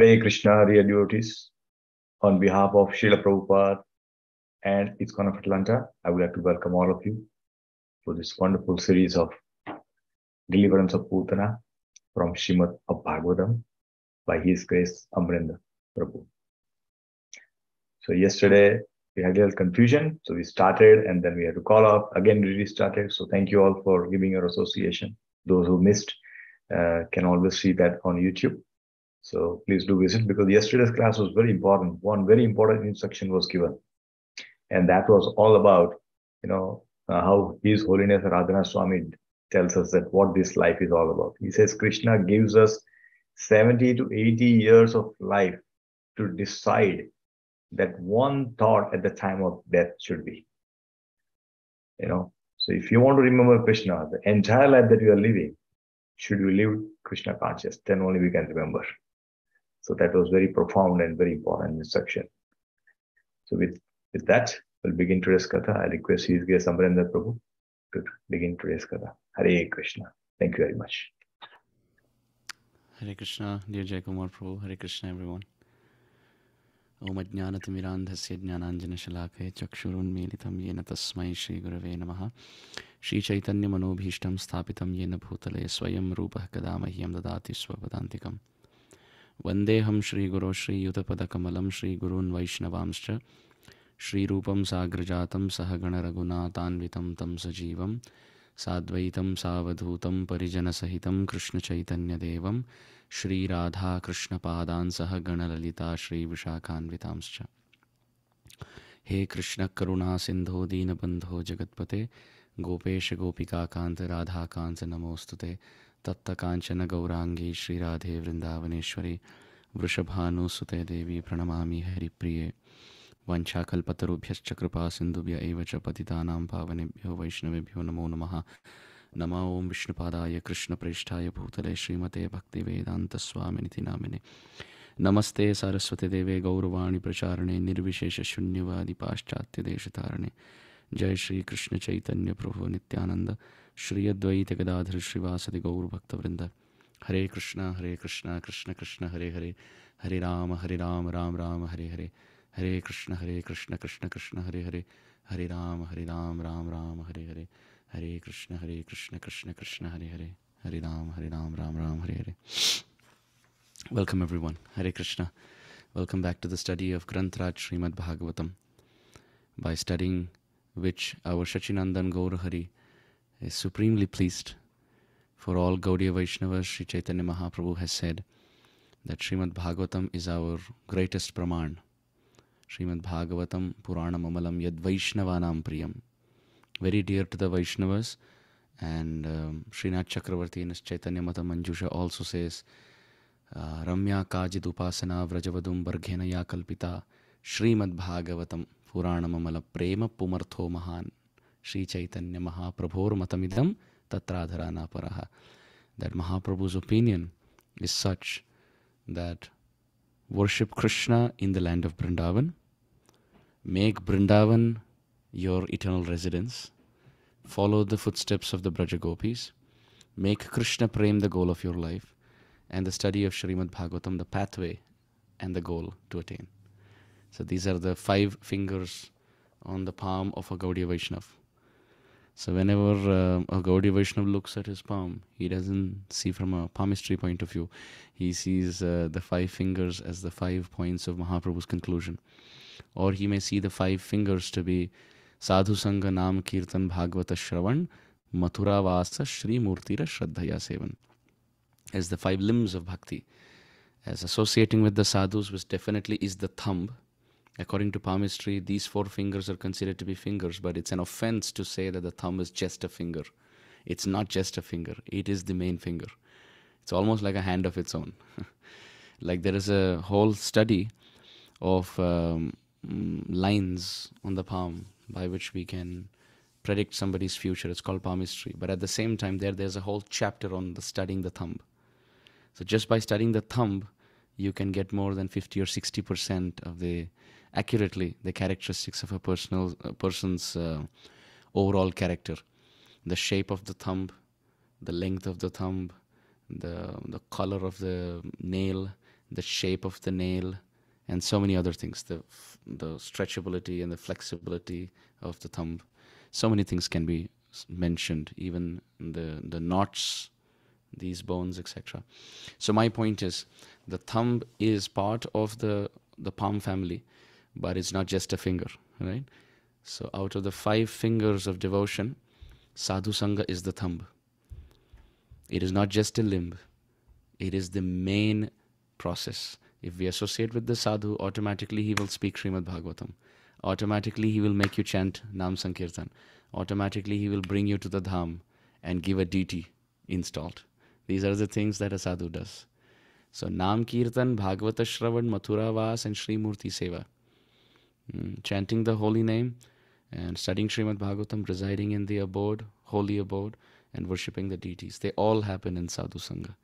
Hare Krishna, dear devotees. On behalf of Srila Prabhupada and ISKCON of Atlanta, I would like to welcome all of you to this wonderful series of Deliverance of Putana from Srimad of Bhagavatam by His Grace Amarendra Prabhu. So yesterday we had a little confusion, so we started and then we had to call off, again we restarted. So thank you all for giving your association. Those who missed uh, can always see that on YouTube. So please do visit because yesterday's class was very important. One very important instruction was given. And that was all about, you know, uh, how His Holiness Radhanath Swami tells us that what this life is all about. He says Krishna gives us 70 to 80 years of life to decide that one thought at the time of death should be. You know, so if you want to remember Krishna, the entire life that you are living, should we live Krishna conscious? Then only we can remember. So that was very profound and very important instruction. So with, with that, we'll begin today's katha. I request His Grace Amrendra Prabhu to begin today's katha. Hare Krishna. Thank you very much. Hare Krishna, dear Jai Kumar Prabhu. Hare Krishna, everyone. ॐ अज्ञानतिमिरान्धस्य ज्ञानाञ्जनशलाकये चक्षुरुन्मीलितं येन तस्मै श्रीगुरवे नमः श्रीचैतन्यमनोभीष्टं स्थापितं येन भूतले स्वयं रूपः कदा मह्यं ददाति स्वपदान्तिकं वन्देऽहं श्रीगुरो श्रीयुतपदकमलं श्रीगुरून् वैष्णवांश्च। श्रीरूपं साग्रजातं सहगणरघुनाथान्वितं तं सजीवं। साद्वैतं सावधूतं परिजनसहितं कृष्णचैतन्यदेवं। श्रीराधाकृष्णपादान् सह गणललिता श्रीविशाखान्वितांश्च हे कृष्णकरुणा सिन्धो दीनबन्धो जगत्पते। गोपेश गोपिकान्त राधाकान्त नमोऽस्तु ते। तप्तकाञ्चन गौराङ्गी श्रीराधे वृन्दावनेश्वरी, वृषभानुसुते देवी प्रणमामि हरिप्रिये। वञ्चाकल्पतरुभ्यश्च कृपा सिन्धुभ्य एव च पतितानां पावनेभ्यो वैष्णवेभ्यो नमो नमः। नमो ॐ विष्णुपादाय कृष्णप्रेष्ठाय भूतले श्रीमते भक्तिवेदान्तस्वामिनिति नामिने। नमस्ते सरस्वतीदेवे गौरवाणी प्रचारणे निर्विशेषशून्यवादि पाश्चात्यदेशतारणे जय श्री कृष्ण चैतन्य प्रभु नित्यानंद श्री अद्वैत गदाधर श्रीवासदि गौरभक्तवृंद Hare Krishna Hare Krishna Krishna Krishna, Hare Hare. Hare Ram Hare Ram Ram Ram, Hare Hare. Hare Krishna Hare Krishna Krishna Krishna, Hare Hare. Hare Ram Hare Ram Ram Ram, Hare Hare. Hare Krishna Hare Krishna Krishna Krishna, Hare Hare. Hare Ram Hare Ram Ram Ram, Hare Hare. Welcome everyone. One Hare Krishna welcome to to the study of ग्रंथराज Srimad by studying which our Shachinandan Gaur Hari is supremely pleased for all Gaudiya Vaishnavas, Sri Chaitanya Mahaprabhu has said that Srimad Bhagavatam is our greatest praman. Srimad Bhagavatam Purana Amalam Yad Vaishnavanam Priyam. Very dear to the Vaishnavas. And um, Srinath Chakravarti in his Chaitanya Mata Manjusha also says, uh, Ramya Kajid Upasana Vrajavadum Barghena Ya Kalpita Srimad Bhagavatam Purana Amala Prema Pumartho Mahan Sri Mahaprabhor Matamidam Tatradharana Paraha. That Mahaprabhu's opinion is such that worship Krishna in the land of Vrindavan, make Vrindavan your eternal residence, follow the footsteps of the Braja Gopis, make Krishna Prem the goal of your life, and the study of Srimad Bhagavatam the pathway and the goal to attain. So these are the five fingers on the palm of a Gaudiya Vaishnav. So whenever uh, a Gaudiya Vaishnav looks at his palm, he doesn't see from a palmistry point of view. He sees uh, the five fingers as the five points of Mahaprabhu's conclusion. Or he may see the five fingers to be Sadhu Sangha Nam Kirtan Bhagavata Shravan Mathura Vasa Shri Murtira Shraddhaya Sevan as the five limbs of bhakti. As associating with the sadhus, which definitely is the thumb, According to palmistry, these four fingers are considered to be fingers, but it's an offense to say that the thumb is just a finger. It's not just a finger, it is the main finger. It's almost like a hand of its own. like there is a whole study of um, mm, lines on the palm by which we can predict somebody's future. It's called palmistry. But at the same time, there there's a whole chapter on the studying the thumb. So just by studying the thumb, you can get more than 50 or 60 percent of the accurately the characteristics of a personal a person's uh, overall character. The shape of the thumb the length of the thumb the the color of the nail the shape of the nail and so many other things. The the stretchability and the flexibility of the thumb. So many things can be mentioned even the the knots these bones etc so my point is the thumb is part of the the palm family but it's not just a finger, right? So out of the five fingers of devotion, sadhu sangha is the thumb. It is not just a limb. It is the main process. If we associate with the sadhu, automatically he will speak Srimad Bhagavatam. Automatically he will make you chant Nam Sankirtan. Automatically he will bring you to the dham and give a deity installed. These are the things that a sadhu does. So Nam Kirtan, Bhagavata Shravan, Mathura Vas, and Sri Murti Seva. Mm, chanting the holy name and studying Srimad Bhagavatam, residing in the abode, holy abode, and worshipping the deities. They all happen in Sadhu Sangha.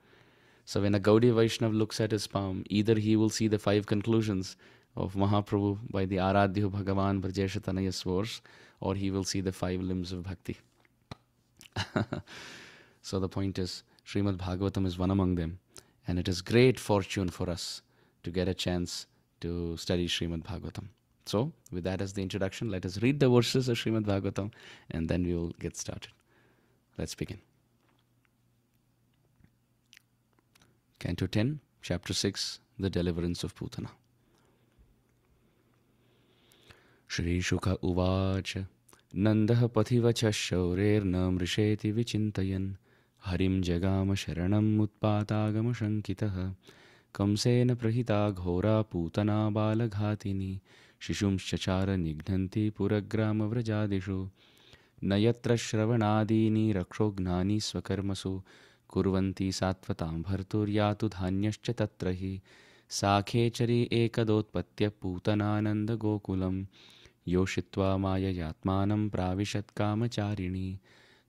So when a Gaudiya Vaishnav looks at his palm, either he will see the five conclusions of Mahaprabhu by the Aradhya Bhagavan Brajeshatanaya verse, or he will see the five limbs of bhakti. so the point is, Srimad Bhagavatam is one among them, and it is great fortune for us to get a chance to study Srimad Bhagavatam. So, with that as the introduction, let us read the verses of Srimad Bhagavatam and then we will get started. Let's begin. Canto 10, Chapter 6 The Deliverance of Putana. श्रीशुक उवाच नन्दः पथिवच शौरेर्न मृषेति विचिन्तयन् हरिं जगाम शरणम् उत्पातागमशङ्कितः कंसेन प्रहिता घोरा पूतना बालघातिनी शिशुंश्चचार निघ्नन्ति पुरग्रामव्रजादिषु। न यत्र श्रवणादीनि रक्षोघ्नानि स्वकर्मसु कुर्वन्ति सात्वतां भर्तुर्यातु धान्यश्च तत्र हि। साखेचरी एकदोत्पत्य पूतनानन्दगोकुलं योषित्वा माययात्मानं प्राविशत्कामचारिणी।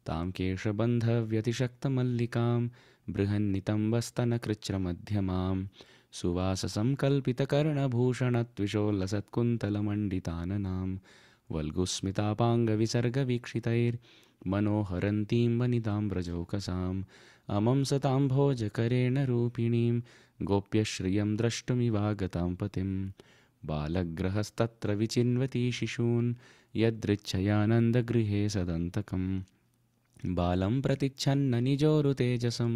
तां केशबन्धव्यतिशक्तमल्लिकां बृहन्नितम्बस्तनकृच्छ्रमध्यमां सुवाससङ्कल्पितकर्णभूषणत्विषोल्लसत्कुन्तलमण्डिताननां वल्गुस्मितापाङ्गविसर्गवीक्षितैर्मनोहरन्तीं वनितां व्रजौकसां अमं सतां भोजकरेण रूपिणीं गोप्यश्रियं द्रष्टुमिवागतां पतिं बालग्रहस्तत्र विचिन्वती शिशून् यदृच्छयानन्दगृहे सदन्तकम् बालं प्रतिच्छन्न निजोरुतेजसं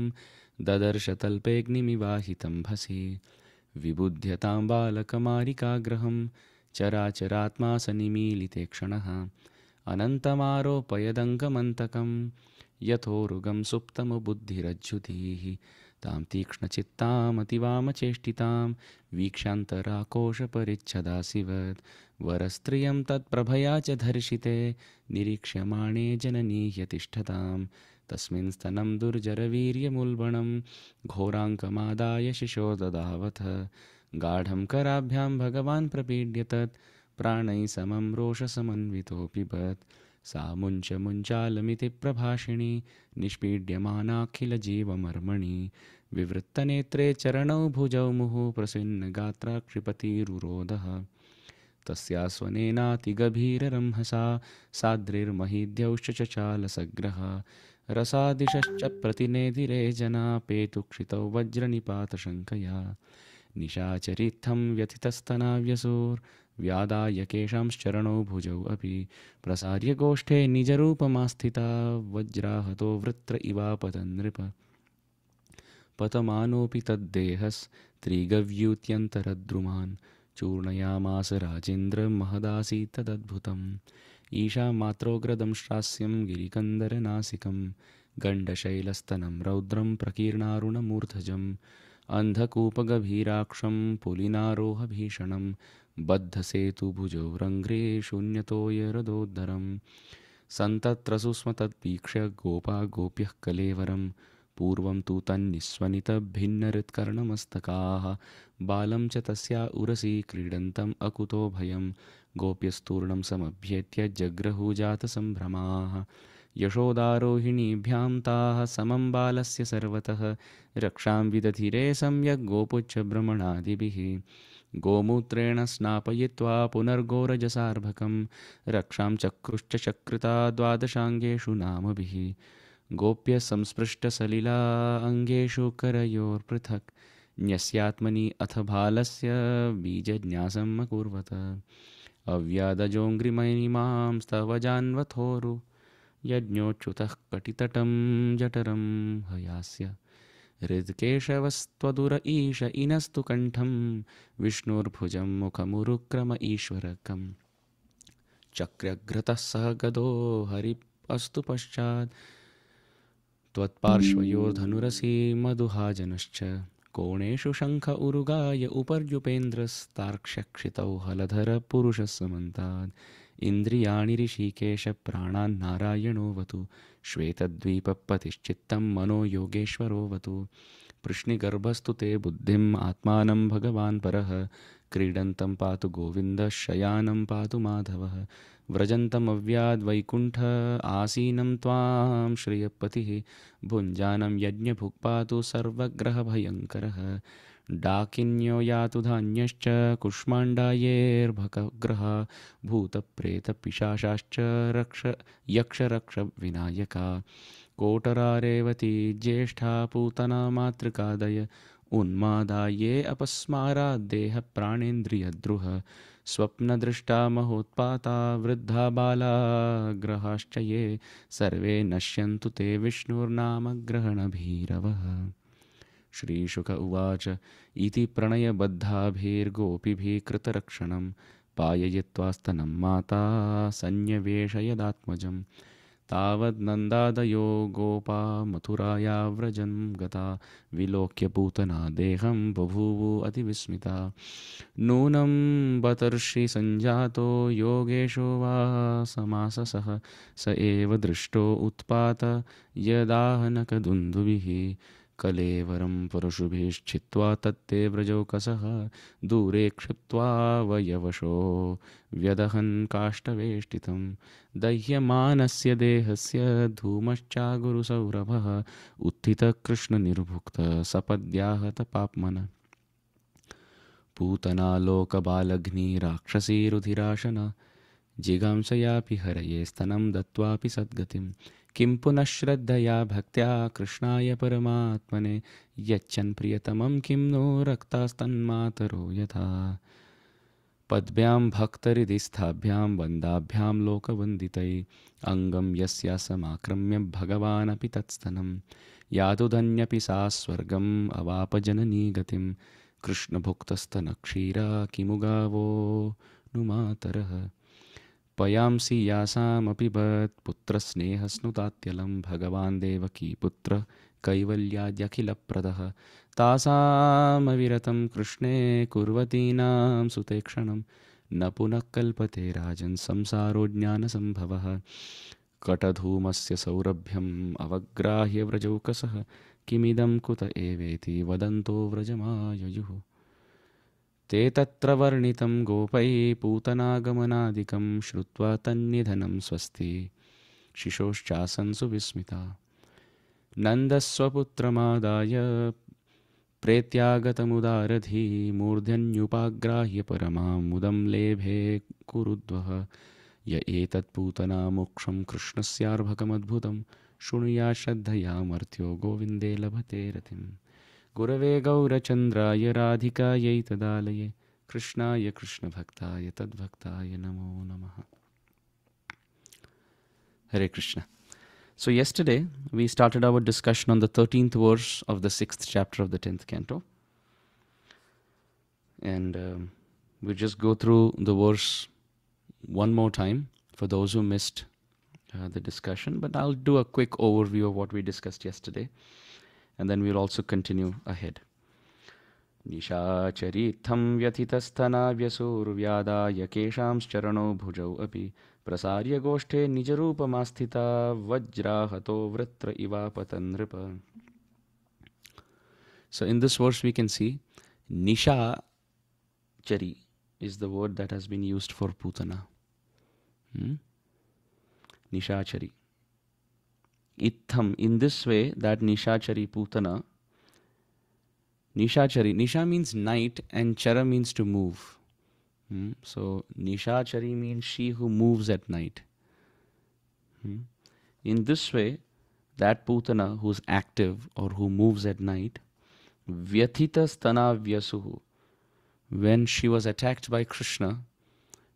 ददर्श तल्पेऽग्निमिवाहितं भसि। विबुध्यतां बालकमारिकाग्रहं चराचरात्मा स निमीलिते क्षणः। अनन्तमारोपयदङ्गमन्तकं यथोरुगं सुप्तमबुद्धिरज्जुतीः। तां तीक्ष्णचित्तामतिवामचेष्टितां वीक्षान्तराकोशपरिच्छदासिवत्। वरस्त्रियं तत्प्रभया च धर्षिते निरीक्ष्यमाणे जननी ह्यतिष्ठतां तस्मिन् स्तनं दुर्जरवीर्यमुल्बणं घोराङ्कमादाय शिशो ददावथ गाढं कराभ्यां भगवान् प्रपीड्य तत् प्राणैः समं रोषसमन्वितोऽपि बत्। सा मुञ्च मुञ्चालमिति प्रभाषिणी निष्पीड्यमानाखिलजीवमर्मणि। विवृत्तनेत्रे चरणौ भुजौ मुहुः प्रसन्नगात्रा क्षिपतिरुरोदः तस्या स्वनेनातिगभीररंहसा साद्रिर्महीद्यौश्च चचालसग्रह रसादिशश्च प्रतिनेदिरे जना पेतुक्षितौ वज्रनिपातशङ्कया। निशाचरित्थं व्यथितस्तनाव्यसोर्व्यादाय केषांश्चरणौ भुजौ अपि। प्रसार्य गोष्ठे निजरूपमास्थिता वज्राहतो वृत्र इवापतन् नृप पतमानोऽपि तद्देहस्त्रिगव्यूत्यन्तरद्रुमान् चूर्णयामास राजेन्द्रमहदासीत्तदद्भुतम् ईशामात्रोग्रदं श्रास्यं गिरिकन्दरनासिकं गण्डशैलस्तनं रौद्रं प्रकीर्णारुणमूर्धजम् अन्धकूपगभीराक्षं पुलिनारोहभीषणं बद्धसेतुभुजौ रङ्घ्रे शून्यतोयरदोद्धरं सन्तत्र सुस्मतद्वीक्ष्य गोपा गोप्यः कलेवरं पूर्वं तु तन्निस्वनितभिन्नहृत्कर्णमस्तकाः बालं च तस्या उरसि क्रीडन्तम् अकुतो भयं गोप्यस्तूर्णं समभ्येत्य जग्रहूजातसम्भ्रमाः। यशोदारोहिणीभ्यां ताः समं बालस्य सर्वतः। रक्षां विदधिरे सम्यक् गोपुच्छभ्रमणादिभिः गोमूत्रेण स्नापयित्वा पुनर्गोरजसार्भकं रक्षां चक्रुश्च चकृता द्वादशाङ्गेषु नामभिः। गोप्यसंस्पृष्टसलिला अङ्गेषु करयोर्पृथक्। न्यस्यात्मनि अथ बालस्य बीजन्यासम् अकुर्वत अव्यादजोङ्घ्रिमणिमां स्तवजान्वथोरु यज्ञोच्युतः कटितटं जठरं हयास्य हृद्केशवस्त्वदुर ईश इनस्तु कण्ठं विष्णुर्भुजं मुखमुरुक्रम ईश्वरकम्। चक्रघ्रतः सह गदो हरि अस्तु पश्चात्। त्वत्पार्श्वयोर्धनुरसि मधुहाजनश्च। कोणेषु शङ्ख उरुगाय उपर्युपेन्द्रस्तार्क्ष्यक्षितौ हलधर पुरुषसमन्तात् इन्द्रियाणि ऋषिकेशप्राणान् नारायणोऽवतु श्वेतद्वीपपतिश्चित्तं मनो योगेश्वरोऽवतु पृश्निगर्भस्तु ते बुद्धिम् आत्मानं भगवान् परः। क्रीडन्तं पातु गोविन्दः शयानं पातु माधवः व्रजन्तमव्याद्वैकुण्ठ आसीनं त्वां श्रियपतिः भुञ्जानं यज्ञभुक् पातु सर्वग्रहभयङ्करः। डाकिन्यो यातु धान्यश्च कुष्माण्डायेर्भकग्रह भूतप्रेतपिशाशाश्च रक्ष यक्षरक्षविनायका। कोटरा रेवती ज्येष्ठा पूतना मातृकादय उन्मादाये अपस्माराद्देहप्राणेन्द्रियद्रुह स्वप्नदृष्टा महोत्पाता वृद्धा बाला ग्रहाश्च ये सर्वे नश्यन्तु ते विष्णुर्नामग्रहणभीरवः। श्रीशुक उवाच, इति प्रणयबद्धाभिर्गोपिभिः कृतरक्षणं पाययित्वास्तनं माता सन्न्यवेशयदात्मजं तावद्नन्दादयो गोपा मथुराया व्रजन् गता विलोक्य पूतना देहं बभूवु अतिविस्मिता। नूनं बतर्षि सञ्जातो योगेशो वा समाससः, स एव दृष्टो उत्पात यदाहनकदुन्दुभिः। कलेवरं परशुभिश्चित्वा तत्ते व्रजौकसः दूरे क्षिप्त्वा वयवशो व्यदहन् काष्ठवेष्टितं। दह्यमानस्य देहस्य धूमश्चागुरुसौरभः उत्थितकृष्णनिर्भुक्तसपद्याहतपाप्मन पूतना लोकबालघ्नी राक्षसी रुधिराशन। जिगांसयापि हरये स्तनं दत्त्वापि सद्गतिं किं पुनः श्रद्धया भक्त्या कृष्णाय परमात्मने यच्छन् प्रियतमं किं नो रक्तास्तन्मातरो यथा। पद्भ्यां भक्तहृदिस्थाभ्यां वन्दाभ्यां लोकवन्दितै अङ्गं यस्या समाक्रम्य भगवानपि तत्स्तनं यातुधन्यपि सा स्वर्गम् अवापजननी गतिं कृष्णभुक्तस्तनक्षीरा किमु गावो नु मातरः पयांसि यासामपि पुत्रस्नेहस्नुतात्यलं भगवान् देवकी पुत्र कैवल्याद्यखिलप्रदः। तासामविरतं कृष्णे कुर्वतीनां सुतेक्षणं न पुनः कल्पते राजन् संसारो ज्ञानसम्भवः। कटधूमस्य सौरभ्यम् अवग्राह्य व्रजौकसः किमिदं कुत एवेति वदन्तो व्रजमाययुः ते तत्र वर्णितं गोपैः पूतनागमनादिकं श्रुत्वा तन्निधनं स्वस्ति। शिशोश्चासन् सुविस्मिता नन्दस्वपुत्रमादाय प्रेत्यागतमुदारधी मूर्धन्युपाग्राह्य परमां मुदं लेभे कुरुद्वः। य एतत्पूतना मोक्षं कृष्णस्यार्भकमद्भुतं शृणुया श्रद्धया मर्त्यो गोविन्दे लभते रतिं गुरवे गौरचन्द्राय राधिकायै तदालये। कृष्णा कृष्णभक्ताय तद्भक्ताय नमो नम। Hare Krishna. So yesterday we started our discussion on the thirteenth verse of the six chapter of the tenth canto and we just go through the verse one more time for those who missed the discussion but I do a quick overview of what we discussed yesterday And then we'll also continue ahead. निशाचरीत्थं व्यथितस्तनाव्यसूर्व्यादाय केषांश्चरणौ भुजौ अपि प्रसार्य गोष्ठे निजरूपमास्थिता वज्राहतो वृत्र इवापतन् नृप So in this verse we can see Nisha Chari is the word that has been used for Putana. Hmm? Nishachari. Itham. In this way, that Nishachari Putana Nishachari. Nisha means night and Chara means to move. Hmm? So Nishachari means she who moves at night. Hmm? In this way, that Putana who's active or who moves at night, Vyathita Stana Vyasuhu, when she was attacked by Krishna,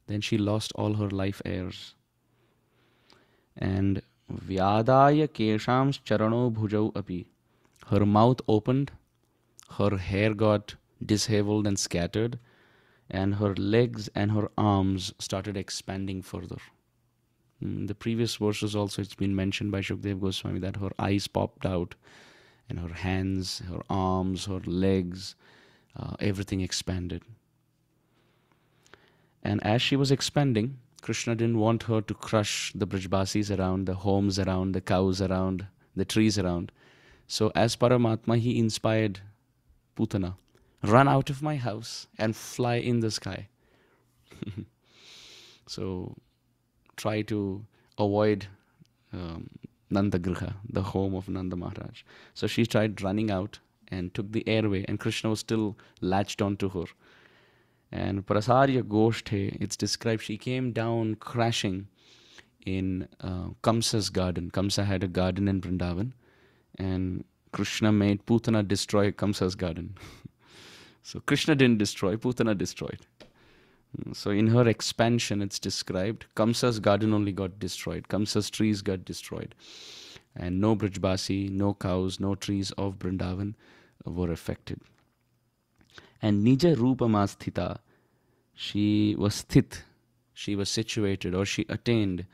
then she lost all her life heirs. And Vyadaya Keshams Charano Bhujau Api, her mouth opened her hair got disheveled and scattered, and her legs and her arms started expanding further. In the previous verses also it's been mentioned by Shukdev Goswami that her eyes popped out and her hands, her arms, her legs, uh, everything expanded. And as she was expanding, Krishna didn't want her to crush the Brajbasis around, the homes around, the cows around, the trees around. So as Paramatma, he inspired Putana, run out of my house and fly in the sky. so try to avoid um, Nanda Griha, the home of Nanda Maharaj. So she tried running out and took the airway, and Krishna was still latched onto her. And Prasarya Goshthe, it's described, she came down crashing in uh, Kamsa's garden. Kamsa had a garden in Vrindavan, and Krishna made Putana destroy Kamsa's garden. so Krishna didn't destroy, Putana destroyed. So in her expansion, it's described Kamsa's garden only got destroyed, Kamsa's trees got destroyed. And no Brajbasi, no cows, no trees of Brindavan were affected. And Nija Rupa Masthita, she was sthit, she was situated or she attained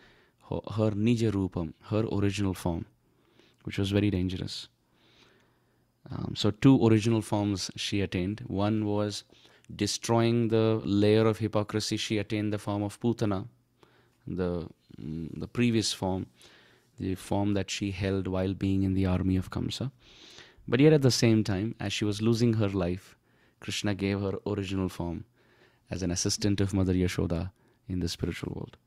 her, her Nija Rupam, her original form, which was very dangerous. Um, so, two original forms she attained. One was destroying the layer of hypocrisy. She attained the form of Putana, the, mm, the previous form, the form that she held while being in the army of Kamsa. But yet, at the same time, as she was losing her life, Krishna gave her original form as an assistant of Mother Yashoda in the spiritual world.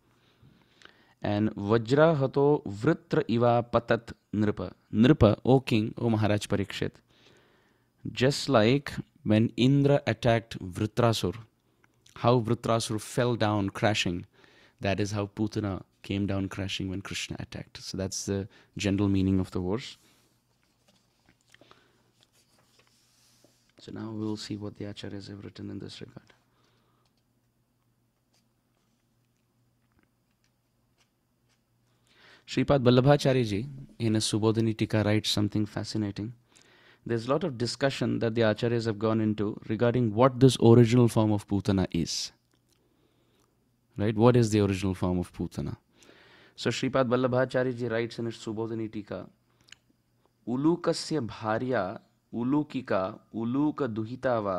And Vajra Hato Vritra Iva Patat Nripa. Nripa, O king, O Maharaj Parikshit. Just like when Indra attacked Vritrasur, how Vritrasur fell down crashing, That is how Putana came down crashing when Krishna attacked. So that's the general meaning of the verse. So now we'll see what the acharyas have written in this regard. Sripad Vallabhacharya ji in a Subodhini Tika writes something fascinating. There's a lot of discussion that the acharyas have gone into regarding what this original form of Putana is. Right? What is the original form of Putana? So Sripad Vallabhacharya ji writes in his Subodhini Tika, Ulukasya bharya उलूकिका उलूकदुहिता वा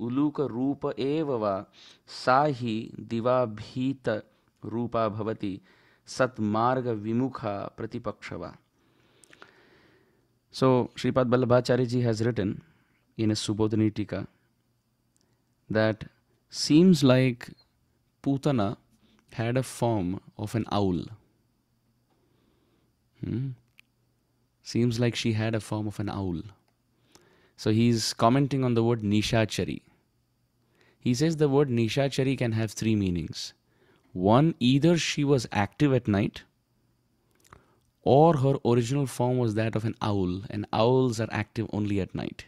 उलूकूप सा ही दिवाभीत रूपा भवति सत्मार्ग विमुखा प्रतिपक्षवा so so, Shripad Vallabhacharya ji has written in Subodhini टीका that seems like Putana had a form of an owl seems like she had a form of an owl So he's commenting on the word Nishachari. He says the word Nishachari can have three meanings. One, either she was active at night, or her original form was that of an owl, and owls are active only at night.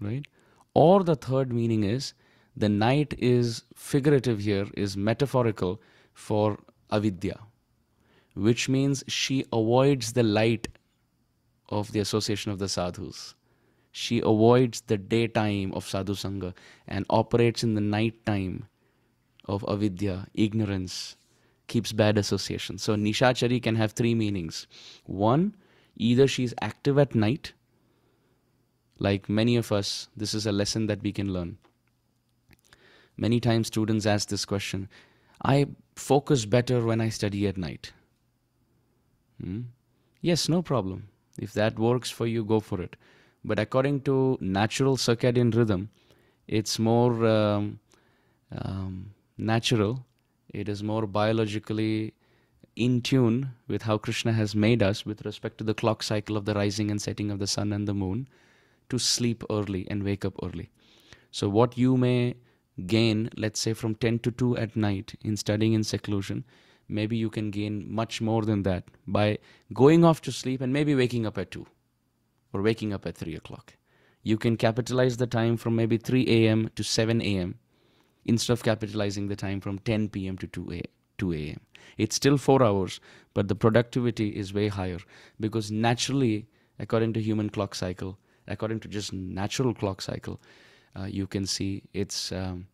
Right? Or the third meaning is the night is figurative here, is metaphorical for avidya, which means she avoids the light of the association of the sadhus. She avoids the daytime of sadhu sangha and operates in the night time of avidya, ignorance, keeps bad association. So nishachari can have three meanings. One, either she's active at night, like many of us, this is a lesson that we can learn. Many times students ask this question I focus better when I study at night. Hmm? Yes, no problem. If that works for you, go for it. But according to natural circadian rhythm, it's more um, um, natural. It is more biologically in tune with how Krishna has made us with respect to the clock cycle of the rising and setting of the sun and the moon to sleep early and wake up early. So, what you may gain, let's say from 10 to 2 at night in studying in seclusion, maybe you can gain much more than that by going off to sleep and maybe waking up at 2 or waking up at 3 o'clock. You can capitalize the time from maybe 3 a.m. to 7 a.m. instead of capitalizing the time from 10 p.m. to 2 a.m. 2 a.m. It's still four hours, but the productivity is way higher because naturally, according to human clock cycle, according to just natural clock cycle, uh, you can see it's um,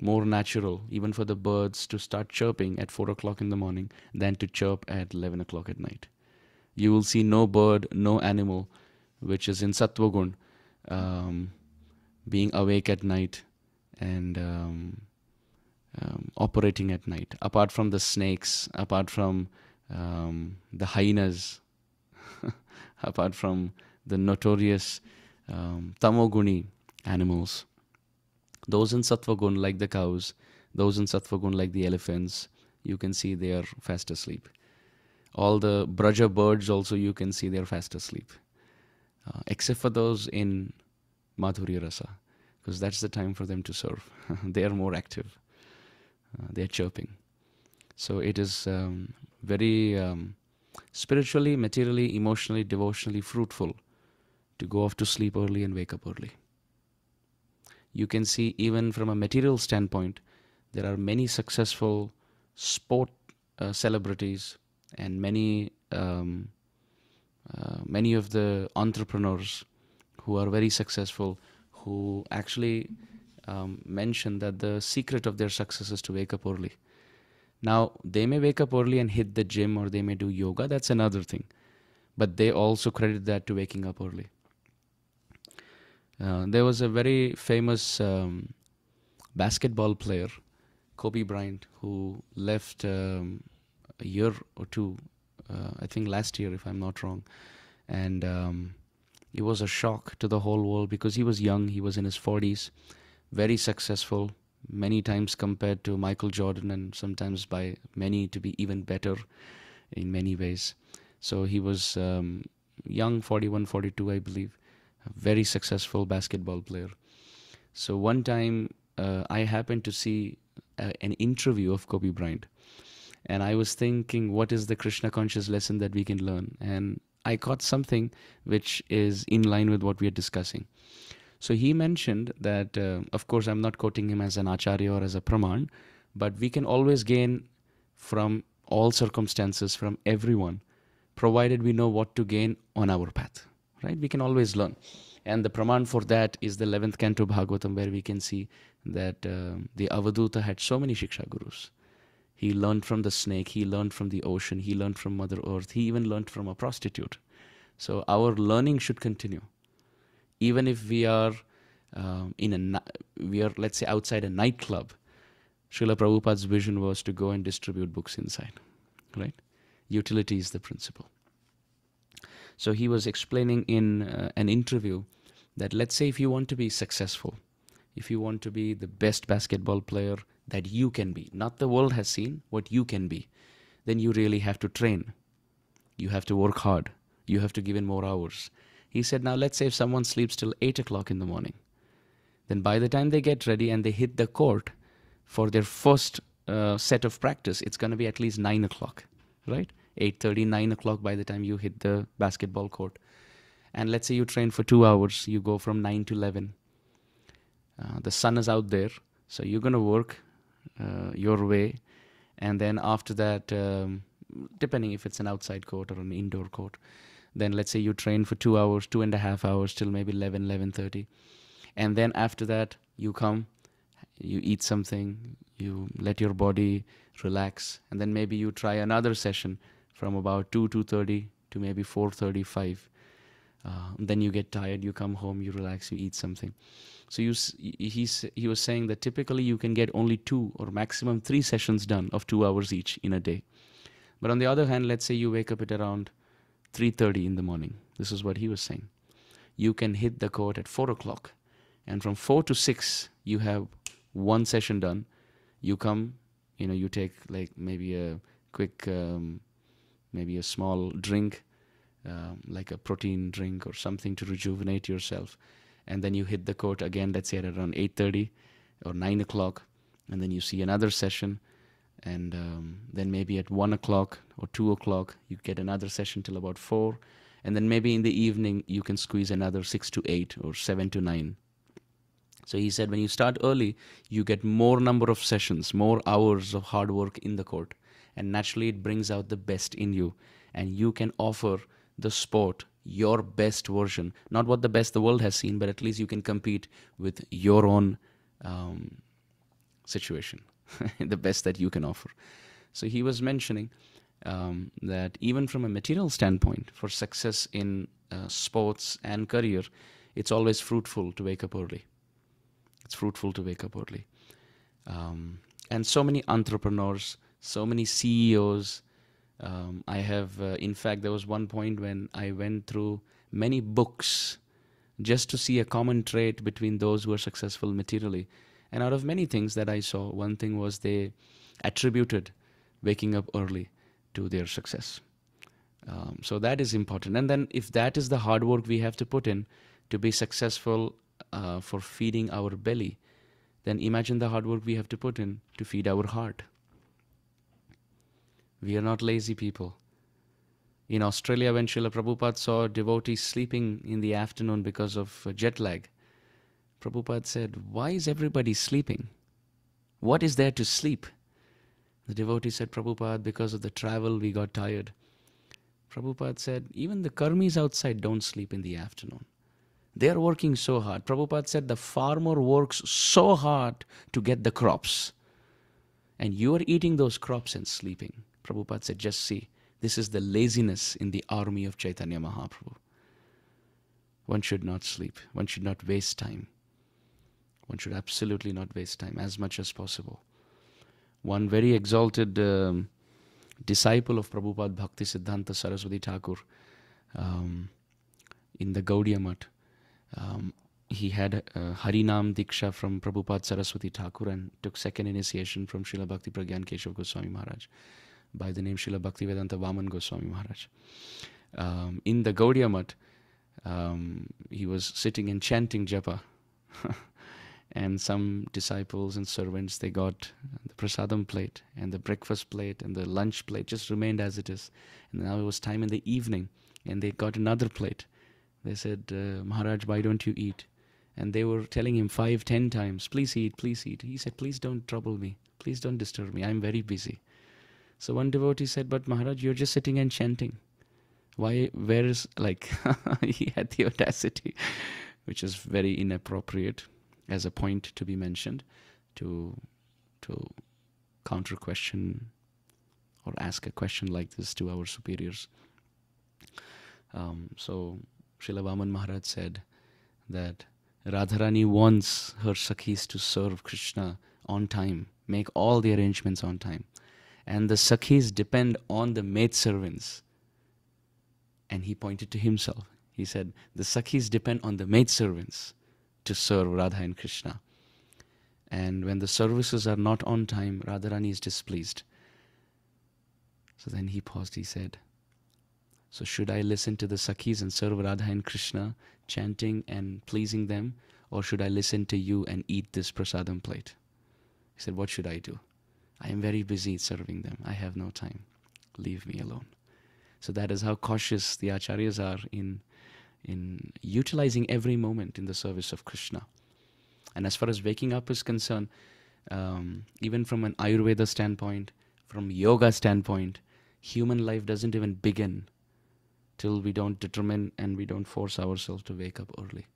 more natural, even for the birds to start chirping at 4 o'clock in the morning than to chirp at 11 o'clock at night. You will see no bird, no animal which is in Sattvagun um, being awake at night and um, um, operating at night, apart from the snakes, apart from um, the hyenas, apart from the notorious um, tamoguni animals. Those in Sattvagun, like the cows, those in Sattvagun, like the elephants, you can see they are fast asleep. All the Braja birds, also, you can see they are fast asleep. Uh, except for those in madhuri Rasa, because that's the time for them to serve. they are more active, uh, they are chirping. So it is um, very um, spiritually, materially, emotionally, devotionally fruitful to go off to sleep early and wake up early you can see even from a material standpoint, there are many successful sport uh, celebrities and many um, uh, many of the entrepreneurs who are very successful who actually um, mention that the secret of their success is to wake up early. Now, they may wake up early and hit the gym or they may do yoga, that's another thing. But they also credit that to waking up early. Uh, there was a very famous um, basketball player, Kobe Bryant, who left um, a year or two, uh, I think last year, if I'm not wrong. And um, it was a shock to the whole world because he was young, he was in his 40s, very successful, many times compared to Michael Jordan, and sometimes by many to be even better in many ways. So he was um, young, 41, 42, I believe very successful basketball player. So one time uh, I happened to see uh, an interview of Kobe Bryant. And I was thinking, what is the Krishna conscious lesson that we can learn? And I caught something which is in line with what we are discussing. So he mentioned that, uh, of course, I'm not quoting him as an acharya or as a praman, but we can always gain from all circumstances, from everyone, provided we know what to gain on our path, right? We can always learn. And the praman for that is the 11th canto Bhagavatam, where we can see that um, the Avadhuta had so many Shiksha Gurus. He learned from the snake, he learned from the ocean, he learned from Mother Earth, he even learned from a prostitute. So our learning should continue. Even if we are um, in a, we are, let's say, outside a nightclub, Srila Prabhupada's vision was to go and distribute books inside, right? Utility is the principle. So he was explaining in uh, an interview that let's say if you want to be successful, if you want to be the best basketball player that you can be, not the world has seen, what you can be, then you really have to train. You have to work hard. You have to give in more hours. He said, now let's say if someone sleeps till 8 o'clock in the morning, then by the time they get ready and they hit the court for their first uh, set of practice, it's going to be at least 9 o'clock, right? 8.30, 9 o'clock by the time you hit the basketball court. And let's say you train for two hours, you go from 9 to 11. Uh, the sun is out there, so you're going to work uh, your way. And then after that, um, depending if it's an outside court or an indoor court, then let's say you train for two hours, two and a half hours till maybe 11, 11.30. And then after that, you come, you eat something, you let your body relax, and then maybe you try another session from about 2, 2.30 to maybe 4.35. Uh, then you get tired, you come home, you relax, you eat something. So you, he's, he was saying that typically you can get only two or maximum three sessions done of two hours each in a day. But on the other hand, let's say you wake up at around 3.30 in the morning. This is what he was saying. You can hit the court at 4 o'clock. And from 4 to 6, you have one session done. You come, you know, you take like maybe a quick, um, maybe a small drink, um, like a protein drink or something to rejuvenate yourself. And then you hit the court again, let's say at around 8.30 or 9 o'clock. And then you see another session and um, then maybe at one o'clock or two o'clock you get another session till about four and then maybe in the evening you can squeeze another six to eight or seven to nine so he said when you start early you get more number of sessions more hours of hard work in the court and naturally it brings out the best in you and you can offer the sport your best version not what the best the world has seen but at least you can compete with your own um, situation, the best that you can offer. So he was mentioning um, that even from a material standpoint, for success in uh, sports and career, it's always fruitful to wake up early. It's fruitful to wake up early. Um, and so many entrepreneurs, so many CEOs. Um, I have, uh, in fact, there was one point when I went through many books just to see a common trait between those who are successful materially. And out of many things that I saw, one thing was they attributed waking up early to their success. Um, so that is important. And then, if that is the hard work we have to put in to be successful uh, for feeding our belly, then imagine the hard work we have to put in to feed our heart. We are not lazy people. In Australia, when Srila Prabhupada saw devotees sleeping in the afternoon because of jet lag, Prabhupada said, Why is everybody sleeping? What is there to sleep? The devotee said, Prabhupada, because of the travel, we got tired. Prabhupada said, Even the karmis outside don't sleep in the afternoon. They are working so hard. Prabhupada said, The farmer works so hard to get the crops. And you are eating those crops and sleeping. Prabhupada said, Just see, this is the laziness in the army of Chaitanya Mahaprabhu. One should not sleep, one should not waste time. One should absolutely not waste time as much as possible. One very exalted um, disciple of Prabhupada Bhakti Siddhanta Saraswati Thakur um, in the Gaudiya Mutt, um, he had uh, Harinam Diksha from Prabhupada Saraswati Thakur and took second initiation from Srila Bhakti Pragyan Keshav Goswami Maharaj by the name Srila Bhakti Vedanta Vaman Goswami Maharaj. Um, in the Gaudiya Mutt, um, he was sitting and chanting japa. and some disciples and servants they got the prasadam plate and the breakfast plate and the lunch plate just remained as it is. And now it was time in the evening and they got another plate. They said uh, maharaj why don't you eat? And they were telling him five ten times please eat please eat. He said please don't trouble me. Please don't disturb me. I'm very busy so one devotee said but maharaj you're just sitting and chanting why where is like he had the audacity which is very inappropriate as a point to be mentioned to to counter question or ask a question like this to our superiors. Um, so Srila Vaman Maharaj said that Radharani wants her Sakhis to serve Krishna on time, make all the arrangements on time. And the Sakhis depend on the maidservants. And he pointed to himself. He said, The Sakhis depend on the maidservants to serve Radha and Krishna. And when the services are not on time, Radharani is displeased. So then he paused, he said, So should I listen to the Sakhis and serve Radha and Krishna, chanting and pleasing them, or should I listen to you and eat this prasadam plate? He said, What should I do? I am very busy serving them. I have no time. Leave me alone. So that is how cautious the acharyas are in in utilizing every moment in the service of Krishna. And as far as waking up is concerned, um, even from an Ayurveda standpoint, from yoga standpoint, human life doesn't even begin till we don't determine and we don't force ourselves to wake up early.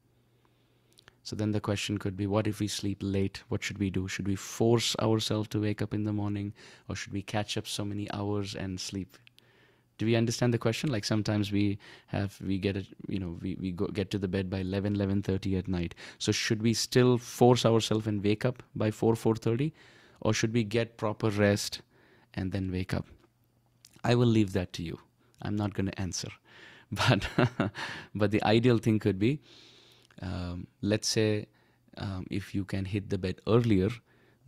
So then the question could be what if we sleep late? What should we do? Should we force ourselves to wake up in the morning or should we catch up so many hours and sleep? Do we understand the question? Like sometimes we have we get it you know we, we go, get to the bed by 11 11.30 at night. So should we still force ourselves and wake up by 4 4.30 or should we get proper rest and then wake up? I will leave that to you. I'm not going to answer. But but the ideal thing could be um, let's say um, if you can hit the bed earlier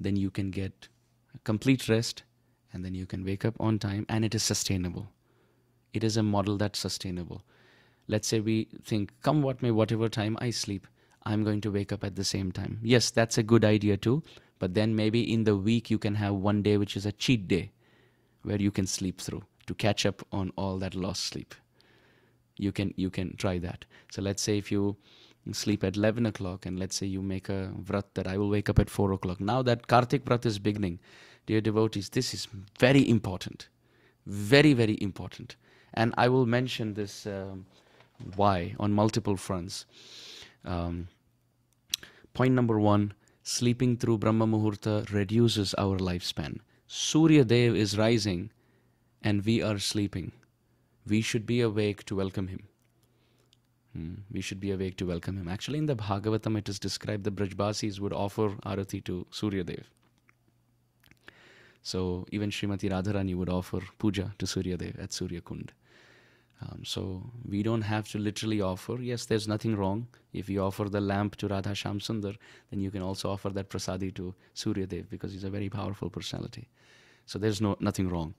then you can get complete rest and then you can wake up on time and it is sustainable it is a model that's sustainable. Let's say we think, come what may, whatever time I sleep, I'm going to wake up at the same time. Yes, that's a good idea too. But then maybe in the week you can have one day which is a cheat day where you can sleep through to catch up on all that lost sleep. You can you can try that. So let's say if you sleep at 11 o'clock and let's say you make a vrat that I will wake up at 4 o'clock. Now that Kartik vrat is beginning, dear devotees, this is very important. Very, very important. And I will mention this um, why on multiple fronts. Um, point number one sleeping through Brahma Muhurta reduces our lifespan. Surya Dev is rising and we are sleeping. We should be awake to welcome him. Hmm. We should be awake to welcome him. Actually, in the Bhagavatam, it is described the Brajbasis would offer arati to Surya Dev. So even Srimati Radharani would offer puja to Surya Dev at Surya Kund. Um, so we don't have to literally offer. Yes, there's nothing wrong. If you offer the lamp to Radha Sham Sundar, then you can also offer that prasadi to Surya Dev because he's a very powerful personality. So there's no nothing wrong.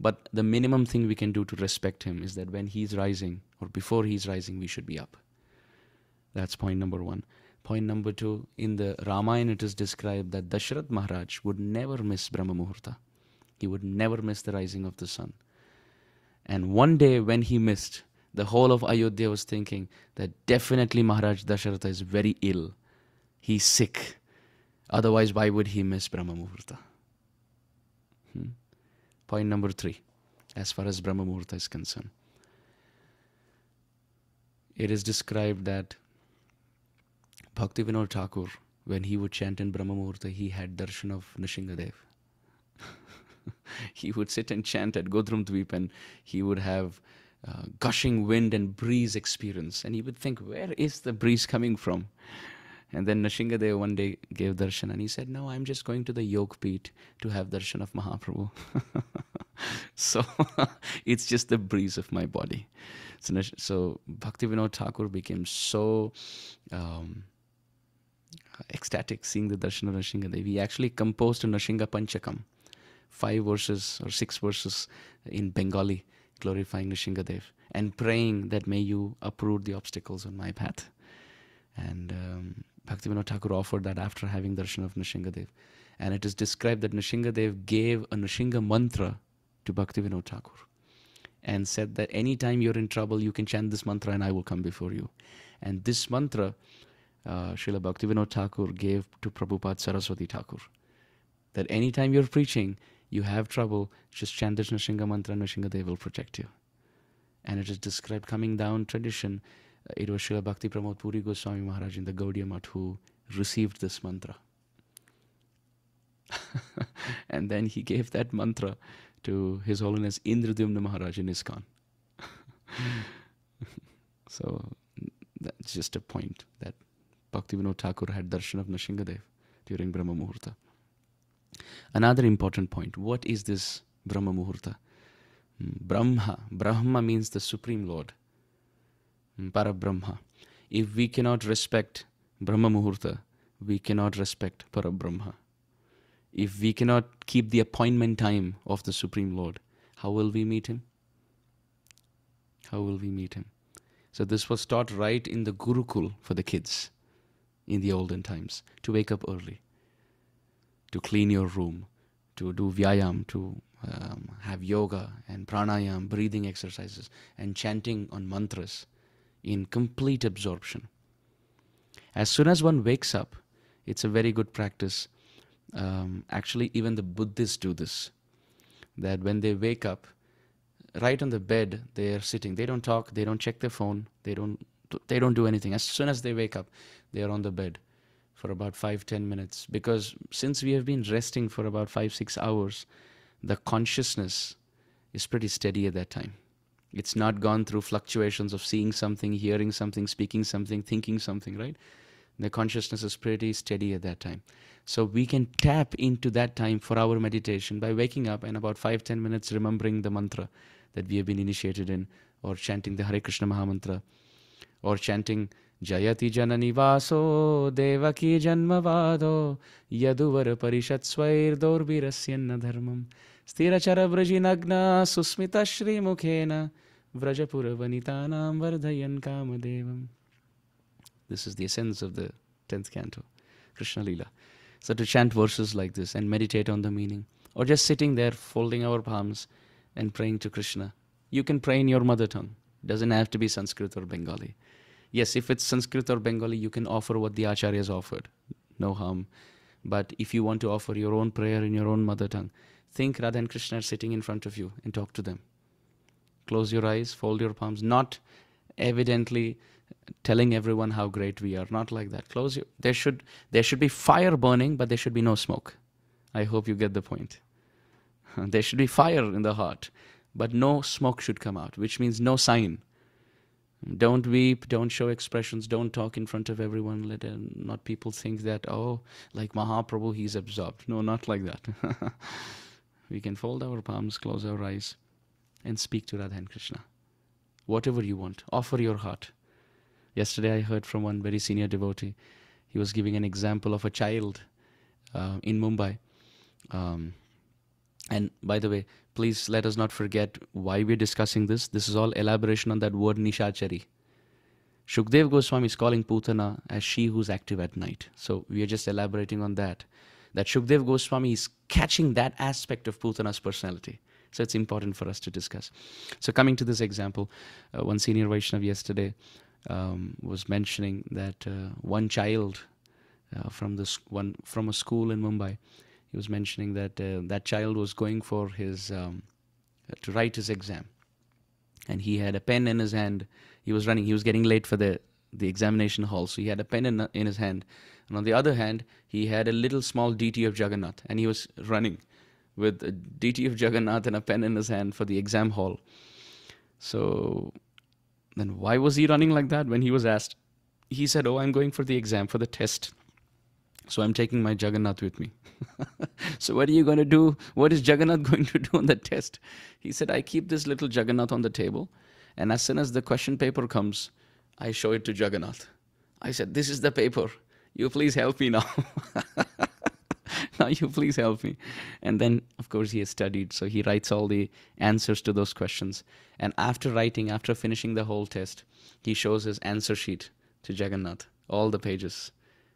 But the minimum thing we can do to respect him is that when he's rising or before he's rising, we should be up. That's point number one. Point number two, in the Ramayana it is described that Dashrath Maharaj would never miss Brahma Muhurta. He would never miss the rising of the sun. And one day when he missed, the whole of Ayodhya was thinking that definitely Maharaj Dasharatha is very ill. He's sick. Otherwise, why would he miss Brahma Muhurta? Hmm? Point number three, as far as Brahma Muhurta is concerned. It is described that Bhaktivinoda Thakur, when he would chant in Brahma Muhurta, he had darshan of Nrsingadev. he would sit and chant at Godrum Dweep and he would have uh, gushing wind and breeze experience. And he would think, where is the breeze coming from? And then Nrsingadev one day gave darshan and he said, No, I'm just going to the Yog Peeth to have darshan of Mahaprabhu. so it's just the breeze of my body. So, so Bhaktivinoda Thakur became so um, ecstatic seeing the darshan of Nrsingadev. He actually composed a Nrsinga Panchakam five verses or six verses in Bengali glorifying Nrsingadev and praying that may you uproot the obstacles on my path. And um, Bhaktivinoda Thakur offered that after having the darshan of Nrsingadev. And it is described that Nrsingadev gave a Nrsinga mantra to Bhaktivinoda Thakur and said that anytime you're in trouble, you can chant this mantra and I will come before you. And this mantra, uh, Srila Bhaktivinoda Thakur gave to Prabhupada Saraswati Thakur. That anytime you're preaching, you have trouble, just chant this Nrsinga mantra and Nrsingadev will protect you. And it is described coming down tradition. It was Srila Bhakti Pramod Puri Goswami Maharaj in the Gaudiya Math who received this mantra. and then he gave that mantra to His Holiness Indradyumna Maharaj in ISKCON. so that's just a point that Bhakti Bhaktivinoda Thakur had darshan of Nrsingadev during Brahma Muhurta. Another important point what is this Brahma Muhurta? Mm, Brahma. Brahma means the Supreme Lord. Parabrahma. If we cannot respect Brahma Muhurta, we cannot respect Parabrahma. If we cannot keep the appointment time of the Supreme Lord, how will we meet Him? How will we meet Him? So, this was taught right in the Gurukul for the kids in the olden times to wake up early, to clean your room, to do vyayam, to um, have yoga and pranayam, breathing exercises, and chanting on mantras in complete absorption. As soon as one wakes up, it's a very good practice. Um, actually, even the Buddhists do this. That when they wake up, right on the bed, they are sitting. They don't talk. They don't check their phone. They don't. They don't do anything. As soon as they wake up, they are on the bed for about five ten minutes. Because since we have been resting for about five six hours, the consciousness is pretty steady at that time. It's not gone through fluctuations of seeing something, hearing something, speaking something, thinking something, right? The consciousness is pretty steady at that time. So we can tap into that time for our meditation by waking up and about five, ten minutes remembering the mantra that we have been initiated in, or chanting the Hare Krishna Mahamantra, or chanting Jayati Janani Vaso Devaki Janmavado Yaduvar Parishat Shri Mukhena Vrajapura Vanitanam Vardhayan This is the essence of the 10th canto, Krishna Lila. So to chant verses like this and meditate on the meaning, or just sitting there folding our palms and praying to Krishna. You can pray in your mother tongue. Doesn't have to be Sanskrit or Bengali. Yes, if it's Sanskrit or Bengali, you can offer what the Acharya has offered. No harm. But if you want to offer your own prayer in your own mother tongue, think Radha and Krishna are sitting in front of you and talk to them. Close your eyes, fold your palms, not evidently telling everyone how great we are. Not like that. Close your there should there should be fire burning, but there should be no smoke. I hope you get the point. There should be fire in the heart, but no smoke should come out, which means no sign. Don't weep, don't show expressions, don't talk in front of everyone. Let not people think that, oh, like Mahaprabhu, he's absorbed. No, not like that. we can fold our palms, close our eyes, and speak to Radha and Krishna. Whatever you want, offer your heart. Yesterday, I heard from one very senior devotee. He was giving an example of a child uh, in Mumbai. Um, and by the way, please let us not forget why we're discussing this. This is all elaboration on that word Nishachari. Shukdev Goswami is calling Putana as she who's active at night. So we are just elaborating on that. That Shukdev Goswami is catching that aspect of Putana's personality. So it's important for us to discuss. So coming to this example, uh, one senior Vaishnav yesterday um, was mentioning that uh, one child uh, from this one from a school in Mumbai, he was mentioning that uh, that child was going for his um, to write his exam, and he had a pen in his hand. He was running. He was getting late for the the examination hall, so he had a pen in, in his hand, and on the other hand, he had a little small deity of Jagannath, and he was running with a deity of Jagannath and a pen in his hand for the exam hall. So then why was he running like that when he was asked? He said, Oh, I'm going for the exam, for the test. So I'm taking my Jagannath with me. so what are you going to do? What is Jagannath going to do on the test? He said, I keep this little Jagannath on the table, and as soon as the question paper comes, I show it to Jagannath. I said, This is the paper. You please help me now. now you please help me. And then, of course, he has studied, so he writes all the answers to those questions. And after writing, after finishing the whole test, he shows his answer sheet to Jagannath, all the pages.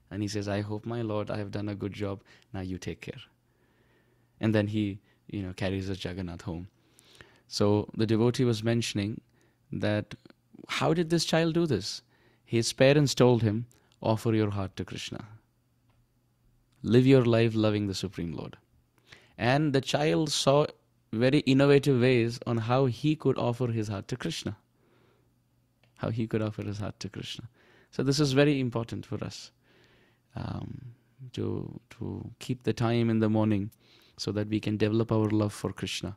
And he says, I hope, my Lord, I have done a good job. Now you take care. And then he, you know, carries his Jagannath home. So the devotee was mentioning that how did this child do this? His parents told him, offer your heart to Krishna. Live your life loving the Supreme Lord. And the child saw very innovative ways on how he could offer his heart to Krishna. How he could offer his heart to Krishna. So this is very important for us um, to to keep the time in the morning so that we can develop our love for Krishna.